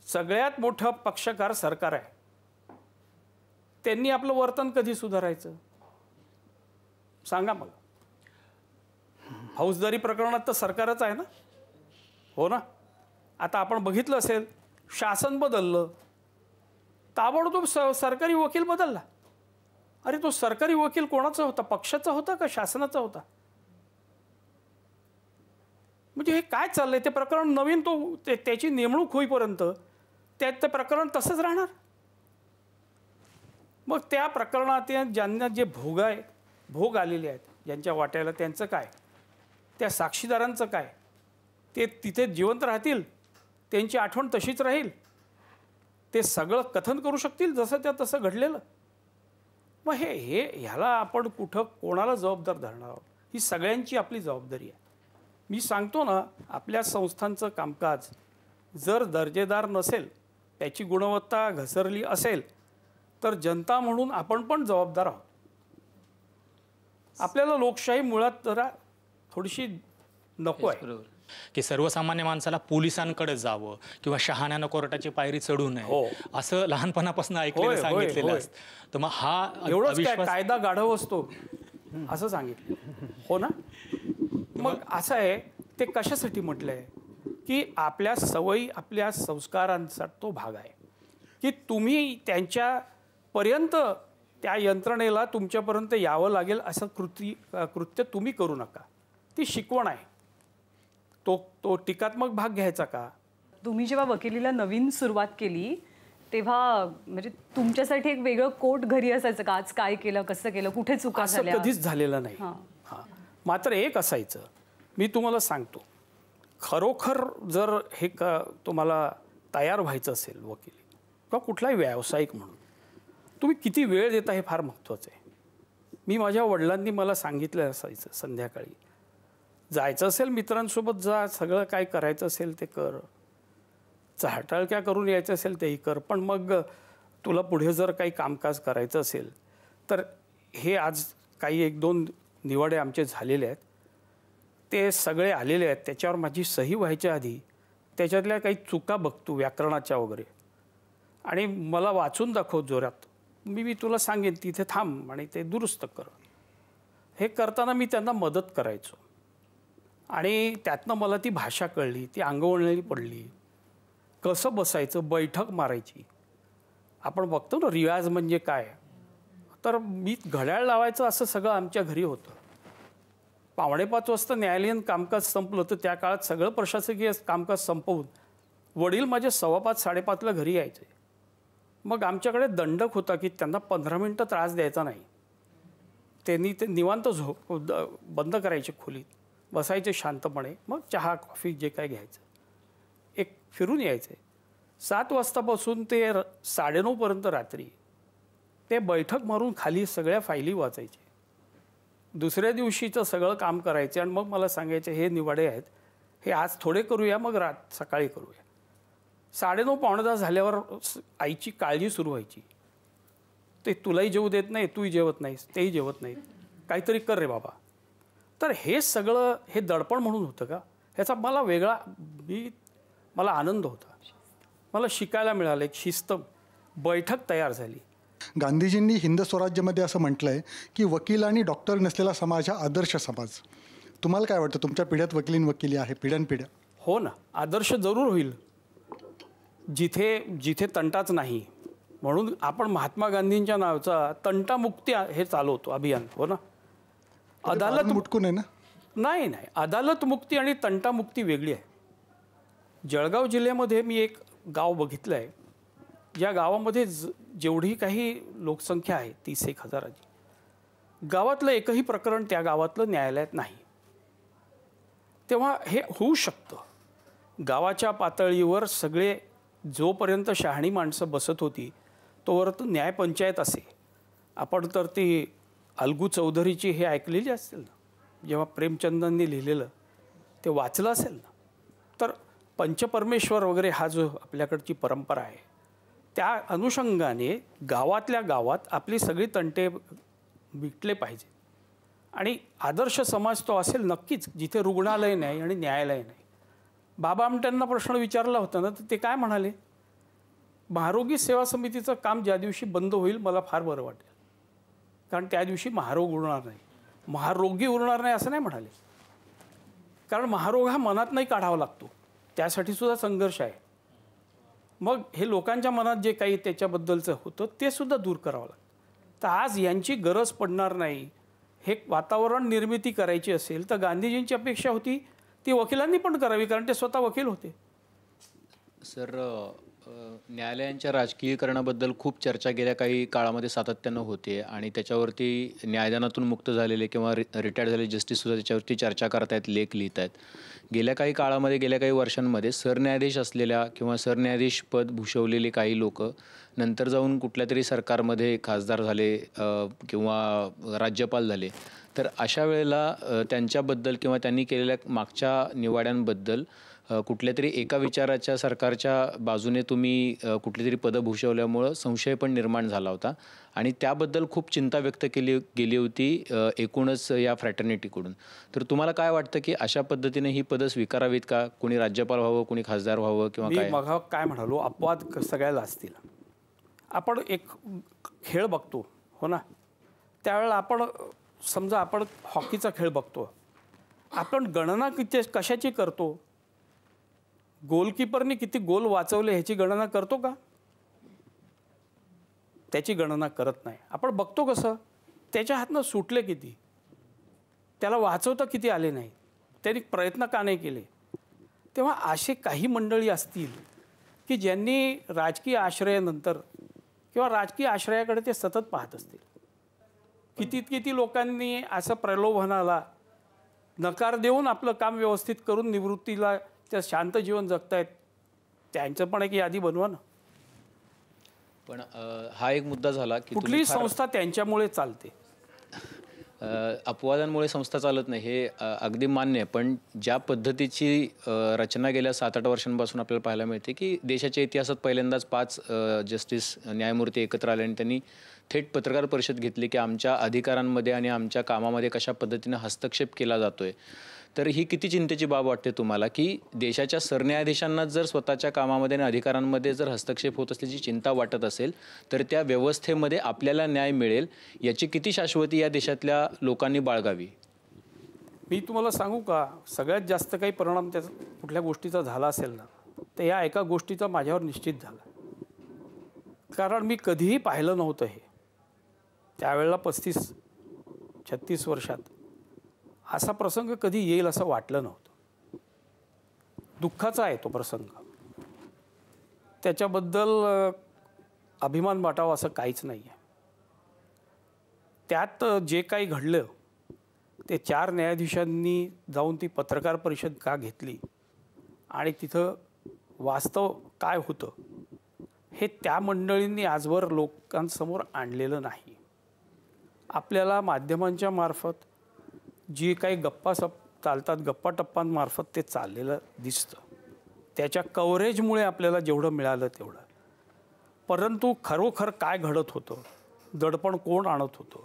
सगळ्यात मोठं पक्षकार सरकार आहे. त्यांनी आपलं वर्तन कधी सुधारायचं? सांगा मला. फौजदारी प्रकरणात तर सरकारच आहे ना? हो ना? आता आपण बघितलं असेल शासन बदललं. ताबडतोब स सरकारी वकील बदलला. अरे तो सरकारी वकील कोणाचा होता? पक्षाचा होता का शासनाचा होता? म्हणजे हे काय चाललंय? ते प्रकरण नवीन तो ते त्याची नेमणूक होईपर्यंत त्यात ते प्रकरण तसंच राहणार? मग त्या प्रकरणात ज्यांना जे भोग आहे भोग आलेले आहेत ज्यांच्या वाट्याला त्यांचं काय? त्या साक्षीदारांचं काय? ते तिथे जिवंत राहतील? त्यांची आठवण तशीच राहील? ते सगळं कथन करू शकतील जसं त्या तसं घडलेलं. मग हे हे ह्याला आपण कुठं कोणाला जबाबदार धरणार आहोत? ही सगळ्यांची आपली जबाबदारी आहे. मी सांगतो ना आपल्या संस्थांचं कामकाज जर दर्जेदार नसेल त्याची गुणवत्ता घसरली असेल तर जनता म्हणून आपण पण जबाबदार आहोत. आपल्याला लोकशाही मुळात जरा थोडीशी नको आहे. बरोबर. की सर्वसामान्य माणसाला पोलिसांकडे जावं किंवा शहाण्यानं कोर्टाची पायरी चढू हो. नये असं लहानपणापासून ऐकलेलं सांगितलेलं. असतं. तर मग हा एवढंच कायदा गाढव असतो. असं सांगितलं. हो ना? मग असं आहे ते कशासाठी म्हटलंय? की आपल्या सवयी आपल्या संस्कारांचा तो भाग आहे. की तुम्ही त्यांच्यापर्यंत त्या यंत्रणेला तुमच्यापर्यंत यावं लागेल असं कृती कृत्य तुम्ही करू नका. ती शिकवण आहे. तो तो टीकात्मक भाग घ्यायचा का? तुम्ही जेव्हा वकिलीला नवीन सुरुवात केली तेव्हा म्हणजे तुमच्यासाठी एक वेगळं कोट घरी असायचं का? आज काय केलं कसं केलं कुठे चुका झाल्या? कधीच झालेलं नाही. हां. हां. मात्र एक असायचं. मी तुम्हाला सांगतो. खरोखर जर हे का तुम्हाला तयार व्हायचं असेल वकील किंवा कुठलाही व्यावसायिक म्हणून तुम्ही किती वेळ देता हे फार महत्त्वाचं आहे. मी माझ्या वडिलांनी मला सांगितलं असायचं संध्याकाळी जायचं असेल मित्रांसोबत जा सगळं काय करायचं असेल ते कर. चाटाळक्या करून यायचं असेल तेही कर. पण मग तुला पुढे जर काही कामकाज करायचं असेल तर हे आज काही एक दोन निवाडे आमचे झालेले आहेत. ते सगळे आलेले आहेत. त्याच्यावर माझी सही व्हायच्या आधी त्याच्यातल्या काही चुका बघतो व्याकरणाच्या वगैरे. आणि मला वाचून दाखव जोरात. मी मी तुला सांगेन तिथे थांब आणि ते दुरुस्त कर. हे करताना मी त्यांना मदत करायचो. आणि त्यातनं मला ती भाषा कळली ती अंगवळणी पडली. कसं बसायचं बैठक मारायची. आपण बघतो ना रिवाज म्हणजे काय? तर मी घड्याळ लावायचं असं सगळं आमच्या घरी होतं. पावणेपाच वाजता न्यायालयीन कामकाज संपलं तर त्या काळात सगळं प्रशासकीय कामकाज संपवून वडील माझे सव्वापाच साडेपाचला घरी यायचे. मग आमच्याकडे दंडक होता की त्यांना पंधरा मिनटं त्रास द्यायचा नाही. त्यांनी ते निवांत झोप द- बंद करायचे खोलीत. बसायचे शांतपणे. मग चहा कॉफी जे काय घ्यायचं. एक फिरून यायचे. सात वाजतापासून ते र साडेनऊपर्यंत रात्री. ते बैठक मारून खाली सगळ्या फायली वाचायचे. दुसऱ्या दिवशीचं सगळं काम करायचे आणि मग मला सांगायचे हे निवाडे आहेत. हे आज थोडे करूया मग रात सकाळी करूया. साडेनऊ पावणेदा झाल्यावर आईची काळजी सुरू व्हायची. ते तुलाही जेवू देत नाही तूही जेवत नाहीस तेही जेवत नाहीत. काहीतरी कर रे बाबा. तर हे सगळं हे दडपण म्हणून होतं का? ह्याचा मला वेगळा मी मला आनंद होता. मला शिकायला मिळालं एक शिस्त बैठक तयार झाली. गांधीजींनी हिंद स्वराज्यमध्ये असं म्हटलंय की वकील आणि डॉक्टर नसलेला समाज हा आदर्श समाज. तुम्हाला काय वाटतं? तुमच्या पिढ्यात वकिलीन वकिली आहे पिढ्यानपिढ्या हो ना. आदर्श जरूर होईल. जिथे जिथे तंटाच नाही. म्हणून आपण महात्मा गांधींच्या नावाचा तंटामुक्ती हे चालवतो अभियान. हो ना? अदालत मुटकून आहे ना? नाही नाही. अदालत मुक्ती आणि तंटामुक्ती वेगळी आहे. जळगाव जिल्ह्यामध्ये मी एक गाव बघितलं आहे ज्या गावामध्ये ज जेवढी काही लोकसंख्या आहे तीस एक हजाराची. गावातलं एकही प्रकरण त्या गावातलं न्यायालयात नाही. तेव्हा हे होऊ शकतं. गावाच्या पातळीवर सगळे जोपर्यंत शहाणी माणसं बसत होती तोवर न्यायपंचायत असे. आपण तर ती अलगू चौधरीची हे ऐकलेली असेल ना जेव्हा प्रेमचंदांनी लिहिलेलं ते वाचलं असेल ना तर पंचपरमेश्वर वगैरे हा जो आपल्याकडची परंपरा आहे त्या अनुषंगाने गावातल्या गावात आपली सगळी तंटे मिटले पाहिजे. आणि आदर्श समाज तो असेल नक्कीच जिथे रुग्णालय नाही आणि न्यायालय नाही. बाबा आमट्यांना प्रश्न विचारला होता ना तर ते काय म्हणाले? महारोगी सेवा समितीचं काम ज्या दिवशी बंद होईल मला फार बरं वाटेल. कारण त्या दिवशी महारोग उरणार नाही. महारोगी उरणार नाही असं नाही म्हणाले. कारण महारोग हा मनात नाही काढावा लागतो. त्यासाठी सुद्धा संघर्ष आहे. मग हे लोकांच्या मनात जे काही त्याच्याबद्दलचं होतं ते सुद्धा दूर करावं लागतं. तर आज यांची गरज पडणार नाही. हे वातावरण निर्मिती करायची असेल तर गांधीजींची अपेक्षा होती ती वकिलांनी पण करावी कारण ते स्वतः वकील होते. सर न्यायालयांच्या राजकीयकरणाबद्दल खूप चर्चा गेल्या काही काळामध्ये सातत्यानं होते आणि त्याच्यावरती न्यायदानातून मुक्त झालेले किंवा रि रिटायर्ड झालेले जस्टिससुद्धा त्याच्यावरती चर्चा करतायत लेख लिहित आहेत गेल्या काही काळामध्ये गेल्या काही वर्षांमध्ये सरन्यायाधीश असलेल्या किंवा सरन्यायाधीश पद भूषवलेले काही लोक नंतर जाऊन कुठल्या तरी सरकारमध्ये खासदार झाले किंवा राज्यपाल झाले. तर अशा वेळेला त्यांच्याबद्दल किंवा त्यांनी केलेल्या मागच्या निवाड्यांबद्दल कुठल्या तरी एका विचाराच्या सरकारच्या बाजूने तुम्ही कुठली तरी पदं भूषवल्यामुळं संशय पण निर्माण झाला होता. आणि त्याबद्दल खूप चिंता व्यक्त केली गेली होती एकूणच या फ्रॅटर्निटीकडून. तर तुम्हाला काय वाटतं की अशा पद्धतीने ही पदं स्वीकारावीत का? कोणी राज्यपाल व्हावं कोणी खासदार व्हावं किंवा काय? मग काय म्हणालो अपवाद सगळ्याला असतील आपण एक खेळ बघतो हो ना? त्यावेळेला आपण समजा आपण हॉकीचा खेळ बघतो. आपण गणना किती कशाची करतो? गोलकीपरने किती गोल वाचवले ह्याची गणना करतो का? त्याची गणना करत नाही. आपण बघतो कसं? त्याच्या हातनं सुटले किती? त्याला वाचवता किती आले नाही? त्यांनी प्रयत्न का नाही केले? तेव्हा असे काही मंडळी असतील की ज्यांनी राजकीय आश्रयानंतर किंवा राजकीय आश्रयाकडे ते सतत पाहत असतील. किती किती लोकांनी असं प्रलोभनाला नकार देऊन आपलं काम व्यवस्थित करून निवृत्तीला त्या शांत जीवन जगतायत त्यांचं पण एक यादी बनवा ना. पण हा एक मुद्दा झाला की कुठलीही संस्था त्यांच्यामुळे चालते. अपवादांमुळे संस्था चालत नाही हे अगदी मान्य आहे. पण ज्या पद्धतीची रचना गेल्या सात आठ वर्षांपासून आपल्याला पाहायला मिळते की देशाच्या इतिहासात पहिल्यांदाच पाच जस्टिस न्यायमूर्ती एकत्र आले आणि त्यांनी थेट पत्रकार परिषद घेतली की आमच्या अधिकारांमध्ये आणि आमच्या कामामध्ये कशा पद्धतीनं हस्तक्षेप केला जातोय. तर ही किती चिंतेची बाब वाटते तुम्हाला की देशाच्या सरन्यायाधीशांना जर स्वतःच्या कामामध्ये आणि अधिकारांमध्ये जर हस्तक्षेप होत असल्याची चिंता वाटत असेल तर त्या व्यवस्थेमध्ये आपल्याला न्याय मिळेल याची किती शाश्वती या देशातल्या लोकांनी बाळगावी? मी तुम्हाला सांगू का सगळ्यात जास्त काही परिणाम त्याचा कुठल्या गोष्टीचा झाला असेल ना तर या एका गोष्टीचा माझ्यावर निश्चित झाला. कारण मी कधीही पाहिलं नव्हतं हे. त्यावेळेला पस्तीस छत्तीस वर्षात असा प्रसंग कधी येईल असं वाटलं नव्हतं. दुःखाचा आहे तो प्रसंग. त्याच्याबद्दल अभिमान वाटावा असं काहीच नाही आहे त्यात जे काही घडलं ते चार न्यायाधीशांनी जाऊन ती पत्रकार परिषद का घेतली आणि तिथं वास्तव काय होतं हे त्या मंडळींनी आजवर लोकांसमोर आणलेलं नाही. आपल्याला माध्यमांच्या मार्फत जी काही गप्पा सप चालतात गप्पा टप्पांमार्फत ते चाललेलं दिसतं. त्याच्या कव्हरेजमुळे आपल्याला जेवढं मिळालं तेवढं. परंतु खरोखर काय घडत होतं? दडपण कोण आणत होतं?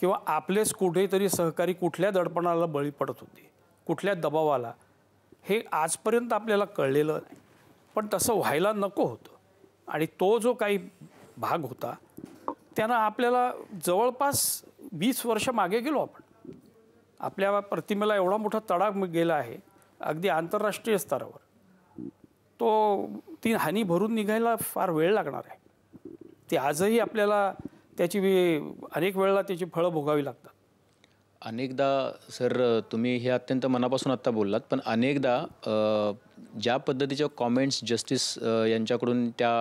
किंवा आपलेच कुठेतरी सहकारी कुठल्या दडपणाला बळी पडत होते? कुठल्या दबावाला? हे आजपर्यंत आपल्याला कळलेलं नाही. पण तसं व्हायला नको होतं. आणि तो जो काही भाग होता त्यानं आपल्याला जवळपास वीस वर्ष मागे गेलो आपण. आपल्या प्रतिमेला एवढा मोठा तडा गेला आहे अगदी आंतरराष्ट्रीय स्तरावर. तो ती हानी भरून निघायला फार वेळ लागणार आहे. ती आजही आपल्याला त्याची वे- अनेक वेळेला त्याची फळं भोगावी लागतात. अनेकदा सर तुम्ही हे अत्यंत मनापासून आत्ता बोललात पण अनेकदा ज्या पद्धतीच्या कॉमेंट्स जस्टिस यांच्याकडून त्या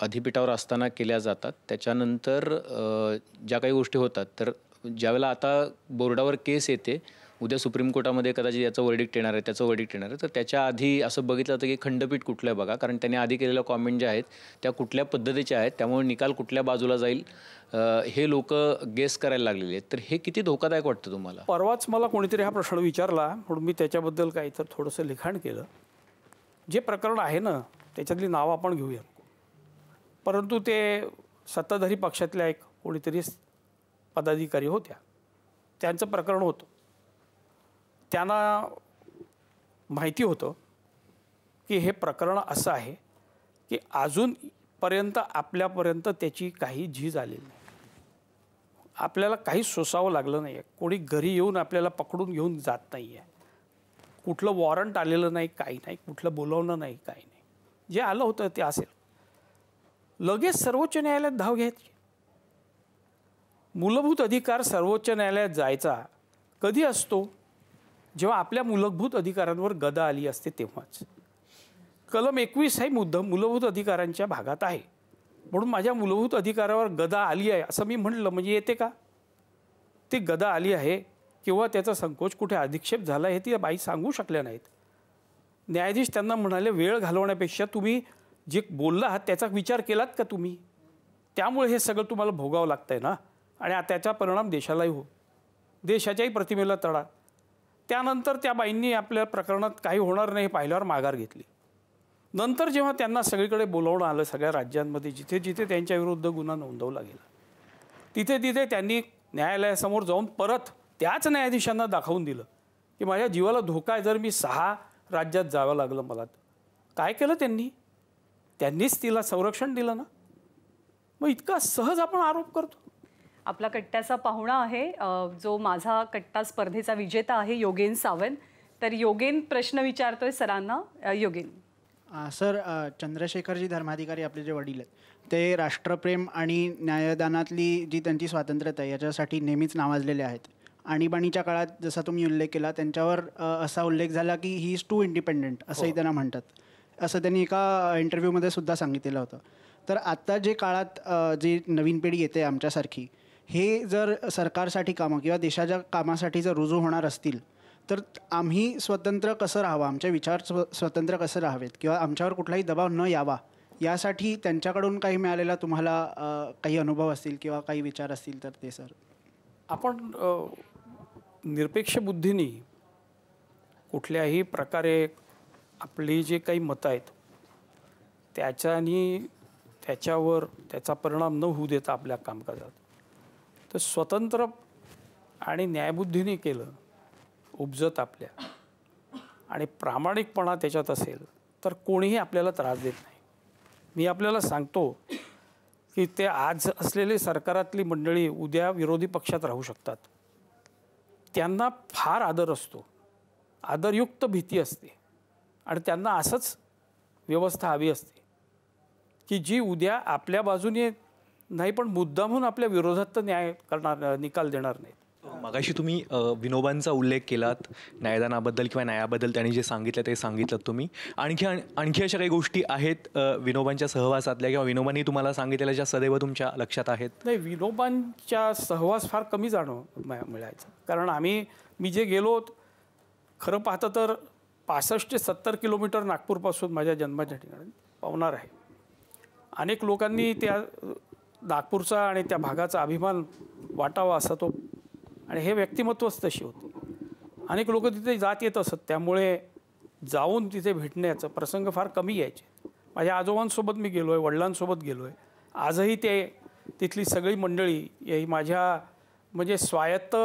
अधिपीठावर असताना केल्या जातात त्याच्यानंतर ज्या काही गोष्टी होतात तर ज्यावेळेला आता बोर्डावर केस येते उद्या सुप्रीम कोर्टामध्ये कदाचित याचं वर्डिक्ट येणार आहे त्याचं वर्डिक्ट येणार आहे. तर त्याच्या आधी असं बघितलं जातं की खंडपीठ कुठलं आहे बघा कारण त्यांनी आधी केलेल्या कॉमेंट ज्या आहेत त्या कुठल्या पद्धतीच्या आहेत त्यामुळे निकाल कुठल्या बाजूला जाईल हे लोक गेस करायला लागलेले आहेत. तर हे किती धोकादायक वाटतं तुम्हाला? परवाच मला कोणीतरी हा प्रश्न विचारला म्हणून मी त्याच्याबद्दल काही तर थोडंसं लिखाण केलं. जे प्रकरण आहे ना त्याच्यातली नावं आपण घेऊया परंतु ते सत्ताधारी पक्षातल्या एक कोणीतरी पदाधिकारी होत्या. त्यांचं प्रकरण होतं. त्यांना माहिती होतं की हे प्रकरण असं आहे की अजूनपर्यंत आपल्यापर्यंत त्याची काही झीज आलेली नाही. आपल्याला काही सोसावं लागलं नाही आहे कोणी घरी येऊन आपल्याला पकडून घेऊन जात नाही आहे कुठलं वॉरंट आलेलं नाही काही नाही. कुठलं बोलवणं नाही काही नाही. जे आलं होतं ते असेल. लगेच सर्वोच्च न्यायालयात धाव घ्यायची. मूलभूत अधिकार सर्वोच्च न्यायालयात जायचा कधी असतो? जेव्हा आपल्या मूलभूत अधिकारांवर गदा आली असते तेव्हाच. कलम एकवीस हे मुद्दा मूलभूत अधिकारांच्या भागात आहे. म्हणून माझ्या मूलभूत अधिकारावर गदा आली आहे असं मी म्हटलं म्हणजे येते का? ती गदा आली आहे किंवा त्याचा संकोच कुठे अधिक्षेप झाला हे ती बाई सांगू शकल्या नाहीत. न्यायाधीश त्यांना म्हणाले वेळ घालवण्यापेक्षा तुम्ही जे बोलला आहात त्याचा विचार केलात का तुम्ही? त्यामुळे हे सगळं तुम्हाला भोगावं लागतं आहे ना? आणि आ- त्याचा परिणाम देशालाही हो. देशाच्याही प्रतिमेला तडा. त्यानंतर त्या बाईंनी आपल्या प्रकरणात काही होणार नाही हे पाहिल्यावर माघार घेतली. नंतर जेव्हा त्यांना सगळीकडे बोलवणं आलं सगळ्या राज्यांमध्ये जिथे जिथे त्यांच्या विरुद्ध गुन्हा नोंदवला गेला तिथे तिथे त्यांनी न्यायालयासमोर जाऊन परत त्याच न्यायाधीशांना दाखवून दिलं की माझ्या जीवाला धोका आहे जर मी सहा राज्यात जावं लागलं मला काय केलं त्यांनी? त्यांनीच तिला संरक्षण दिलं ना? मग इतका सहज आपण आरोप करतो. आपला कट्ट्याचा पाहुणा आहे जो माझा कट्टा स्पर्धेचा विजेता आहे योगेन सावंत. तर योगेन प्रश्न विचारतोय सरांना. योगेन. सर चंद्रशेखरजी धर्माधिकारी आपले जे वडील आहेत ते राष्ट्रप्रेम आणि न्यायदानातली जी त्यांची स्वातंत्र्यता आहे याच्यासाठी नेहमीच नावाजलेले आहेत. आणीबाणीच्या काळात जसा तुम्ही उल्लेख केला त्यांच्यावर असा उल्लेख झाला की ही इज टू इंडिपेंडेंट असंही त्यांना म्हणतात. असं त्यांनी एका इंटरव्ह्यूमध्ये सुद्धा सांगितलेलं होतं. तर आत्ता जे काळात जी नवीन पिढी येते आमच्यासारखी हे जर सरकारसाठी कामं किंवा देशाच्या कामासाठी जर रुजू होणार असतील तर आम्ही स्वतंत्र कसं राहावं? आमचे विचार स्व स्वतंत्र कसं राहावेत? किंवा आमच्यावर कुठलाही दबाव न यावा यासाठी त्यांच्याकडून काही मिळालेला तुम्हाला काही अनुभव असतील किंवा काही विचार असतील तर ते सर. आपण निरपेक्ष बुद्धीने कुठल्याही प्रकारे आपली जे काही मतं आहेत त्याच्यानी त्याच्यावर त्याचा परिणाम न होऊ देता आपल्या कामकाजात. तर स्वतंत्र आणि न्यायबुद्धीने केलं उपजत आपल्या. आणि प्रामाणिकपणा त्याच्यात असेल तर कोणीही आपल्याला त्रास देत नाही. मी आपल्याला सांगतो की ते आज असलेली सरकारातली मंडळी उद्या विरोधी पक्षात राहू शकतात. त्यांना फार आदर असतो. आदरयुक्त भीती असते. आणि त्यांना असंच व्यवस्था हवी असते की जी उद्या आपल्या बाजूने नाही पण मुद्दामहून आपल्या विरोधात तर न्याय करणार निकाल देणार नाहीत. मगाशी तुम्ही विनोबांचा उल्लेख केलात न्यायदानाबद्दल किंवा न्यायाबद्दल त्यांनी जे सांगितलं ते सांगितलं तुम्ही. आणखी आणखी अशा काही गोष्टी आहेत विनोबांच्या सहवासातल्या किंवा विनोबांनी तुम्हाला सांगितलेल्या ज्या सदैव तुमच्या लक्षात आहेत? नाही विनोबांच्या सहवास फार कमी जाणं मिळा- मिळायचं. कारण आम्ही मी जे गेलो खरं पाहतं तर पासष्ट ते सत्तर किलोमीटर नागपूरपासून माझ्या जन्माच्या ठिकाणी पावणार आहे. अनेक लोकांनी त्या नागपूरचा आणि त्या भागाचा अभिमान वाटावा असा तो. आणि हे व्यक्तिमत्वच तशी होती. अनेक लोक तिथे जात येत असत. त्यामुळे जाऊन तिथे भेटण्याचं प्रसंग फार कमी यायचे. माझ्या आजोबांसोबत मी गेलो आहे वडिलांसोबत गेलो आहे आजही ते तिथली सगळी मंडळी ही माझ्या म्हणजे स्वायत्त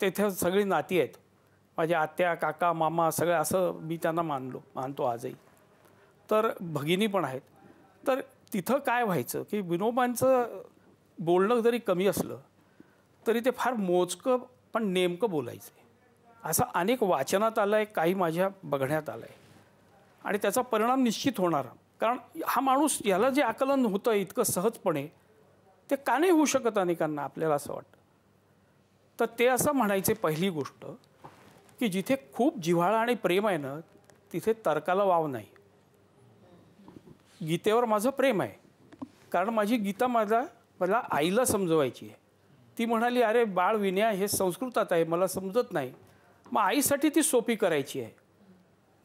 तेथे सगळी नाती आहेत. माझ्या आत्या काका मामा सगळं असं मी त्यांना मानलो मानतो आजही. तर भगिनी पण आहेत. तर तिथं काय व्हायचं? की विनोबांचं बोलणं जरी कमी असलं तरी ते फार मोजकं पण नेमकं बोलायचं. आहे असं अनेक वाचनात आलं आहे काही माझ्या बघण्यात आलं आहे आणि त्याचा परिणाम निश्चित होणार. कारण हा माणूस याला जे आकलन होतं इतकं सहजपणे ते का नाही होऊ शकत अनेकांना आपल्याला असं वाटतं? तर ते असं म्हणायचे पहिली गोष्ट की जिथे खूप जिव्हाळा आणि प्रेम आहे ना तिथे तर्काला वाव नाही. गीतेवर माझं प्रेम आहे. कारण माझी गीता माझा मला आईला समजवायची आहे. ती म्हणाली अरे बाळ विनया हे संस्कृतात आहे मला समजत नाही. मग आईसाठी ती सोपी करायची आहे.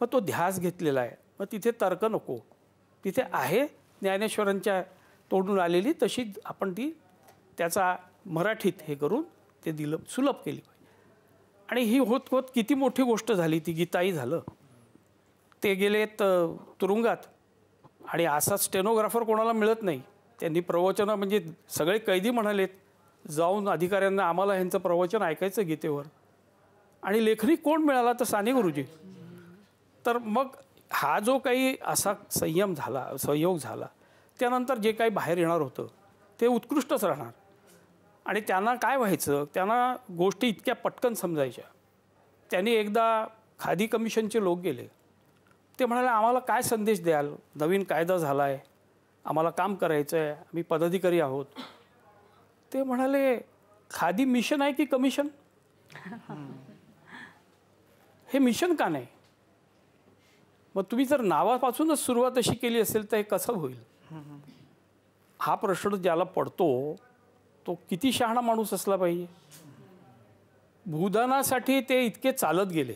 मग तो ध्यास घेतलेला आहे. मग तिथे तर्क नको. तिथे आहे ज्ञानेश्वरांच्या तोडून आलेली तशी आपण ती त्याचा मराठीत हे करून ते दिलं सुलभ केली पाहिजे. आणि ही होत होत किती मोठी गोष्ट झाली ती गीताई झालं. ते गेलेत तुरुंगात. आणि असा स्टेनोग्राफर कोणाला मिळत नाही. त्यांनी प्रवचनं म्हणजे सगळे कैदी म्हणालेत जाऊन अधिकाऱ्यांना आम्हाला ह्यांचं प्रवचन ऐकायचं गीतेवर. आणि लेखनी कोण मिळाला तर साने गुरुजी. तर मग हा जो काही असा संयम झाला संयोग झाला त्यानंतर जे काही बाहेर येणार होतं ते उत्कृष्टच राहणार. आणि त्यांना काय व्हायचं त्यांना गोष्टी इतक्या पटकन समजायच्या. त्यांनी एकदा खादी कमिशनचे लोक गेले. ते म्हणाले आम्हाला काय संदेश द्याल? नवीन कायदा झाला आहे आम्हाला काम करायचं आहे आम्ही पदाधिकारी आहोत. ते म्हणाले खादी मिशन आहे की कमिशन? हे मिशन का नाही? मग तुम्ही जर नावापासूनच सुरुवात अशी केली असेल तर हे कसं होईल? हा प्रश्न ज्याला पडतो तो किती शहाणा माणूस असला पाहिजे. भूदानासाठी ते इतके चालत गेले.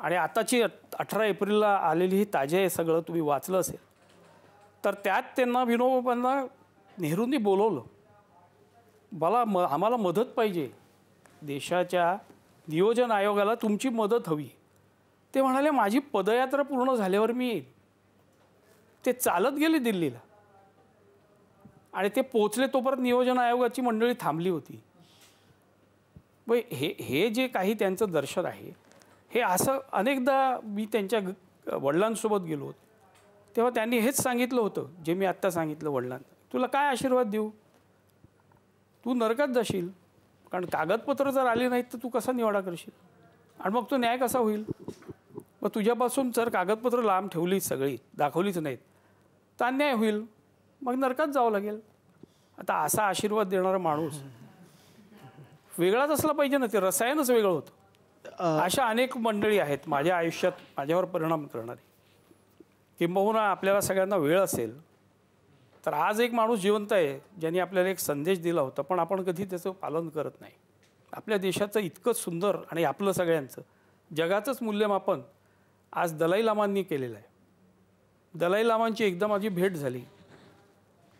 आणि आताची अठरा एप्रिलला आलेली ही ताजे हे सगळं तुम्ही वाचलं असेल. तर त्यात त्यांना विनोबांना नेहरूंनी बोलवलं. मला म आम्हाला मदत पाहिजे. देशाच्या नियोजन आयोगाला तुमची मदत हवी. ते म्हणाले माझी पदयात्रा पूर्ण झाल्यावर मी येईल ते चालत गेले दिल्लीला. आणि ते पोचले तोपर्यंत नियोजन आयोगाची मंडळी थांबली होती. व हे हे जे काही त्यांचं दर्शन आहे हे असं अनेकदा मी त्यांच्या वडिलांसोबत गेलो होतो. तेव्हा त्यांनी हेच सांगितलं होतं जे मी आत्ता सांगितलं वडिलांना. तुला काय आशीर्वाद देऊ? तू नरकात जाशील कारण कागदपत्र जर आली नाहीत तर तू कसा निवाडा करशील? आणि मग तो न्याय कसा होईल? मग तुझ्यापासून जर कागदपत्र लांब ठेवली सगळी दाखवलीच नाहीत तर अन्याय होईल. मग नरकात जावं लागेल. आता असा आशीर्वाद देणारा माणूस वेगळाच असला पाहिजे ना ते रसायनच वेगळं होतं. अशा अनेक मंडळी आहेत माझ्या आयुष्यात माझ्यावर परिणाम करणारी. किंबहुना आपल्याला सगळ्यांना वेळ असेल तर आज एक माणूस जिवंत आहे ज्यांनी आपल्याला एक संदेश दिला होता पण आपण कधी त्याचं पालन करत नाही. आपल्या देशाचं इतकं सुंदर आणि आपलं सगळ्यांचं जगाचंच मूल्यमापन आज दलाई लामांनी केलेलं आहे. दलाई लामांची एकदा माझी भेट झाली.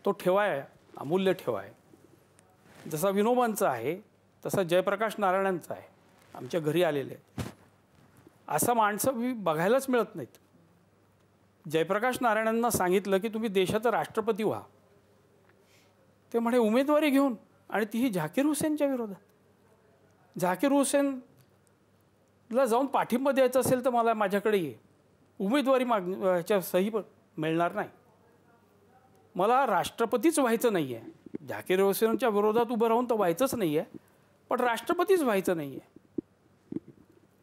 तो ठेवा आहे अमूल्य ठेवा आहे. जसा विनोबांचा आहे तसा जयप्रकाश नारायणांचा आहे. आमच्या घरी आलेले आहेत. असं माणसं मी बघायलाच मिळत नाहीत. जयप्रकाश नारायणांना सांगितलं की तुम्ही देशाचा राष्ट्रपती व्हा. ते म्हणे उमेदवारी घेऊन. आणि तीही झाकीर हुसेनच्या विरोधात. झाकीर हुसेनला जाऊन पाठिंबा द्यायचा असेल तर मला माझ्याकडे ये. उमेदवारी माग ह्याच्या सही मिळणार नाही. मला राष्ट्रपतीच व्हायचं नाही आहे झाकीर हुसेनच्या विरोधात उभं राहून तर व्हायचंच नाही आहे पण राष्ट्रपतीच व्हायचं नाही आहे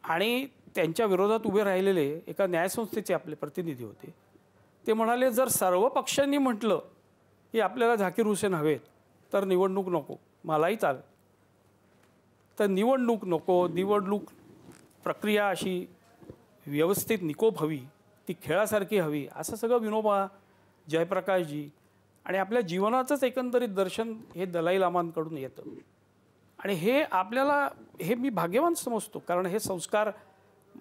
आणि त्यांच्या विरोधात उभे राहिलेले एका न्यायसंस्थेचे आपले प्रतिनिधी होते. ते म्हणाले जर सर्व पक्षांनी म्हटलं की आपल्याला झाकीर हुसेन हवेत तर निवडणूक नको. मलाही चाल तर निवडणूक नको निवडणूक प्रक्रिया अशी व्यवस्थित निकोप हवी ती खेळासारखी हवी असं सगळं विनोबा जयप्रकाशजी आणि आपल्या जीवनाचंच एकंदरीत दर्शन हे दलाई लामांकडून येतं. आणि हे आपल्याला हे मी भाग्यवान समजतो कारण हे संस्कार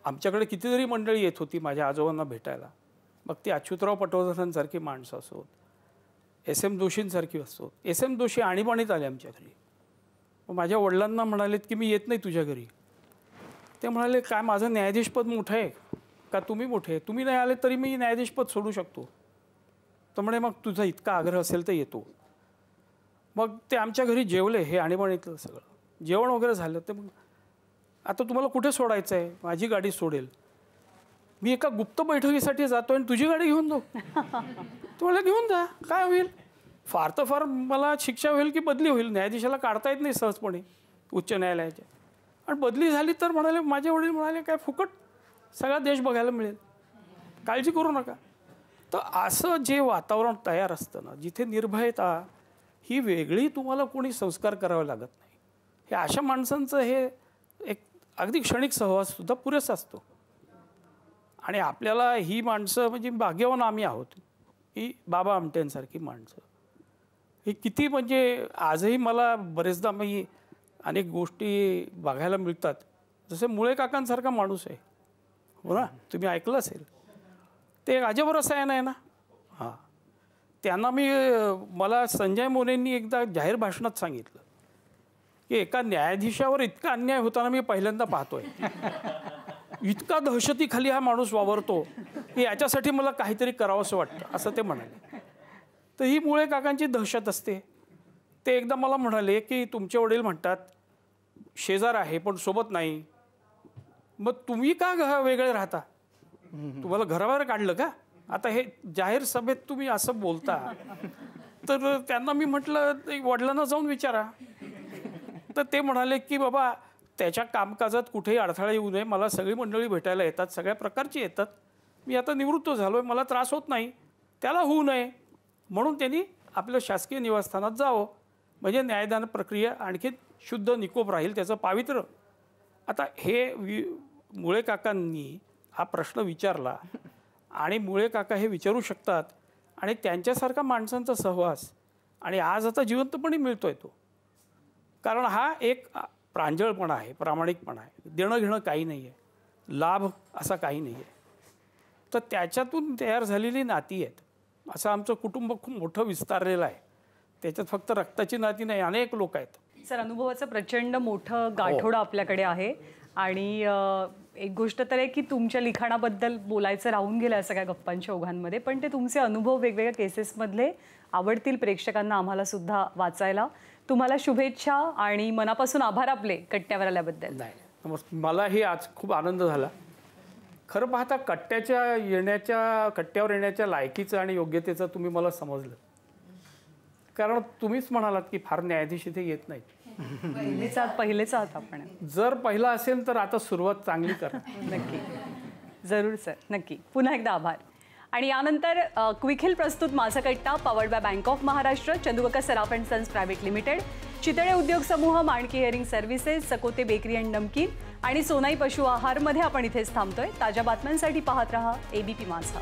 आमच्याकडे कितीतरी मंडळी येत होती माझ्या आजोबांना भेटायला. मग ती अच्युतराव पटवर्धनांसारखी माणसं असोत एस एम जोशींसारखी असोत. एस एम जोशी आणीबाणीत आले आमच्या घरी. मग माझ्या वडिलांना म्हणालेत की मी येत नाही तुझ्या घरी. ते म्हणाले काय माझं न्यायाधीशपद मोठं आहे? का तुम्ही मोठे आहे? तुम्ही नाही आले तरी मी न्यायाधीशपद सोडू शकतो. तर म्हणे मग तुझा इतका आग्रह असेल तर येतो. मग ते आमच्या घरी जेवले हे आणीबाणीतलं सगळं. जेवण वगैरे झालं ते मग आता तुम्हाला कुठे सोडायचं आहे माझी गाडी सोडेल. मी एका गुप्त बैठकीसाठी जातो आणि तुझी गाडी घेऊन जाऊ. तुम्हाला घेऊन जा. काय होईल? फार तर फार मला शिक्षा होईल की बदली होईल. न्यायाधीशाला काढता येत नाही सहजपणे उच्च न्यायालयाच्या आणि बदली झाली तर म्हणाले माझे वडील म्हणाले काय फुकट? सगळा देश बघायला मिळेल. काळजी करू नका. तर असं जे वातावरण तयार असतं ना जिथे निर्भयता ही वेगळी तुम्हाला कोणी संस्कार करावे लागत नाही. हे अशा माणसांचं हे एक अगदी क्षणिक सहवाससुद्धा पुरेसा असतो. आणि आपल्याला ही माणसं म्हणजे भाग्यवान आम्ही आहोत. ही बाबा आमट्यांसारखी माणसं. ही किती म्हणजे आजही मला बरेचदा मी अनेक गोष्टी बघायला मिळतात. जसे मुळे काकांसारखा माणूस आहे. हो ना? तुम्ही ऐकलं असेल. ते एक अजब रसायन आहे ना हां. त्यांना मी मला संजय मोरेंनी एकदा जाहीर भाषणात सांगितलं की एका न्यायाधीशावर इतका अन्याय होताना मी पहिल्यांदा पाहतोय. इतका दहशतीखाली हा माणूस वावरतो की याच्यासाठी मला काहीतरी करावंसं वाटतं असं ते म्हणाले. तर ही मुळे काकांची दहशत असते. ते एकदा मला म्हणाले की तुमचे वडील म्हणतात शेजार आहे पण सोबत नाही. मग तुम्ही का घ- वेगळे राहता? तुम्हाला घराबाहेर काढलं का? आता हे जाहीर सभेत तुम्ही असं बोलता तर त्यांना मी म्हटलं "ते वडिलांना जाऊन विचारा. तर ते म्हणाले की बाबा त्याच्या कामकाजात कुठेही अडथळा येऊ नये. मला सगळी मंडळी भेटायला येतात सगळ्या प्रकारची येतात. मी आता निवृत्त झालो आहे मला त्रास होत नाही. त्याला होऊ नये. म्हणून त्यांनी आपल्या शासकीय निवासस्थानात जावं. म्हणजे न्यायदान प्रक्रिया आणखी शुद्ध निकोप राहील त्याचं पावित्र्य. आता हे वि मुळे काकांनी हा प्रश्न विचारला. आणि मुळे काका हे विचारू शकतात आणि त्यांच्यासारखा माणसांचा सहवास. आणि आज आता जिवंतपणे मिळतोय तो. कारण हा एक प्रांजळपणा आहे प्रामाणिकपणा आहे. देणं घेणं काही नाही आहे लाभ असा काही नाही आहे तर त्याच्यातून तयार झालेली नाती आहेत. असं आमचं कुटुंब खूप मोठं विस्तारलेलं आहे. त्याच्यात फक्त रक्ताची नाती नाही अनेक लोक आहेत. सर अनुभवाचं प्रचंड मोठं गाठोडं आपल्याकडे आहे. आणि एक गोष्ट तर आहे की तुमच्या लिखाणाबद्दल बोलायचं राहून गेलं सगळ्या गप्पांच्या ओघांमध्ये पण ते तुमचे अनुभव वेगवेगळ्या केसेसमधले आवडतील प्रेक्षकांना आम्हाला सुद्धा वाचायला. तुम्हाला शुभेच्छा आणि मनापासून आभार आपले कट्ट्यावर आल्याबद्दल. नाही मला मलाही आज खूप आनंद झाला. खरं पाहता कट्ट्याच्या येण्याच्या कट्ट्यावर येण्याच्या लायकीचं आणि योग्यतेचं तुम्ही मला समजलं. कारण तुम्हीच म्हणालात की फार न्यायाधीश इथे येत नाहीत. पहिलेच आहात पहिलेच आहात आपण. जर पहिला असेल तर आता सुरुवात चांगली करा. नक्की. जरूर सर. नक्की. पुन्हा एकदा आभार. आणि यानंतर क्विक हिल प्रस्तुत Majha Katta powered by Bank of Maharashtra Chandukaka Saraf and Sons Private Limited Chitale उद्योग समूह Manake Hearing Services Sakote Bakery and Namkeen आणि सोनाई पशु आहारमध्ये आपण इथेच थांबतोय. ताज्या बातम्यांसाठी पाहत रहा एबीपी माझा.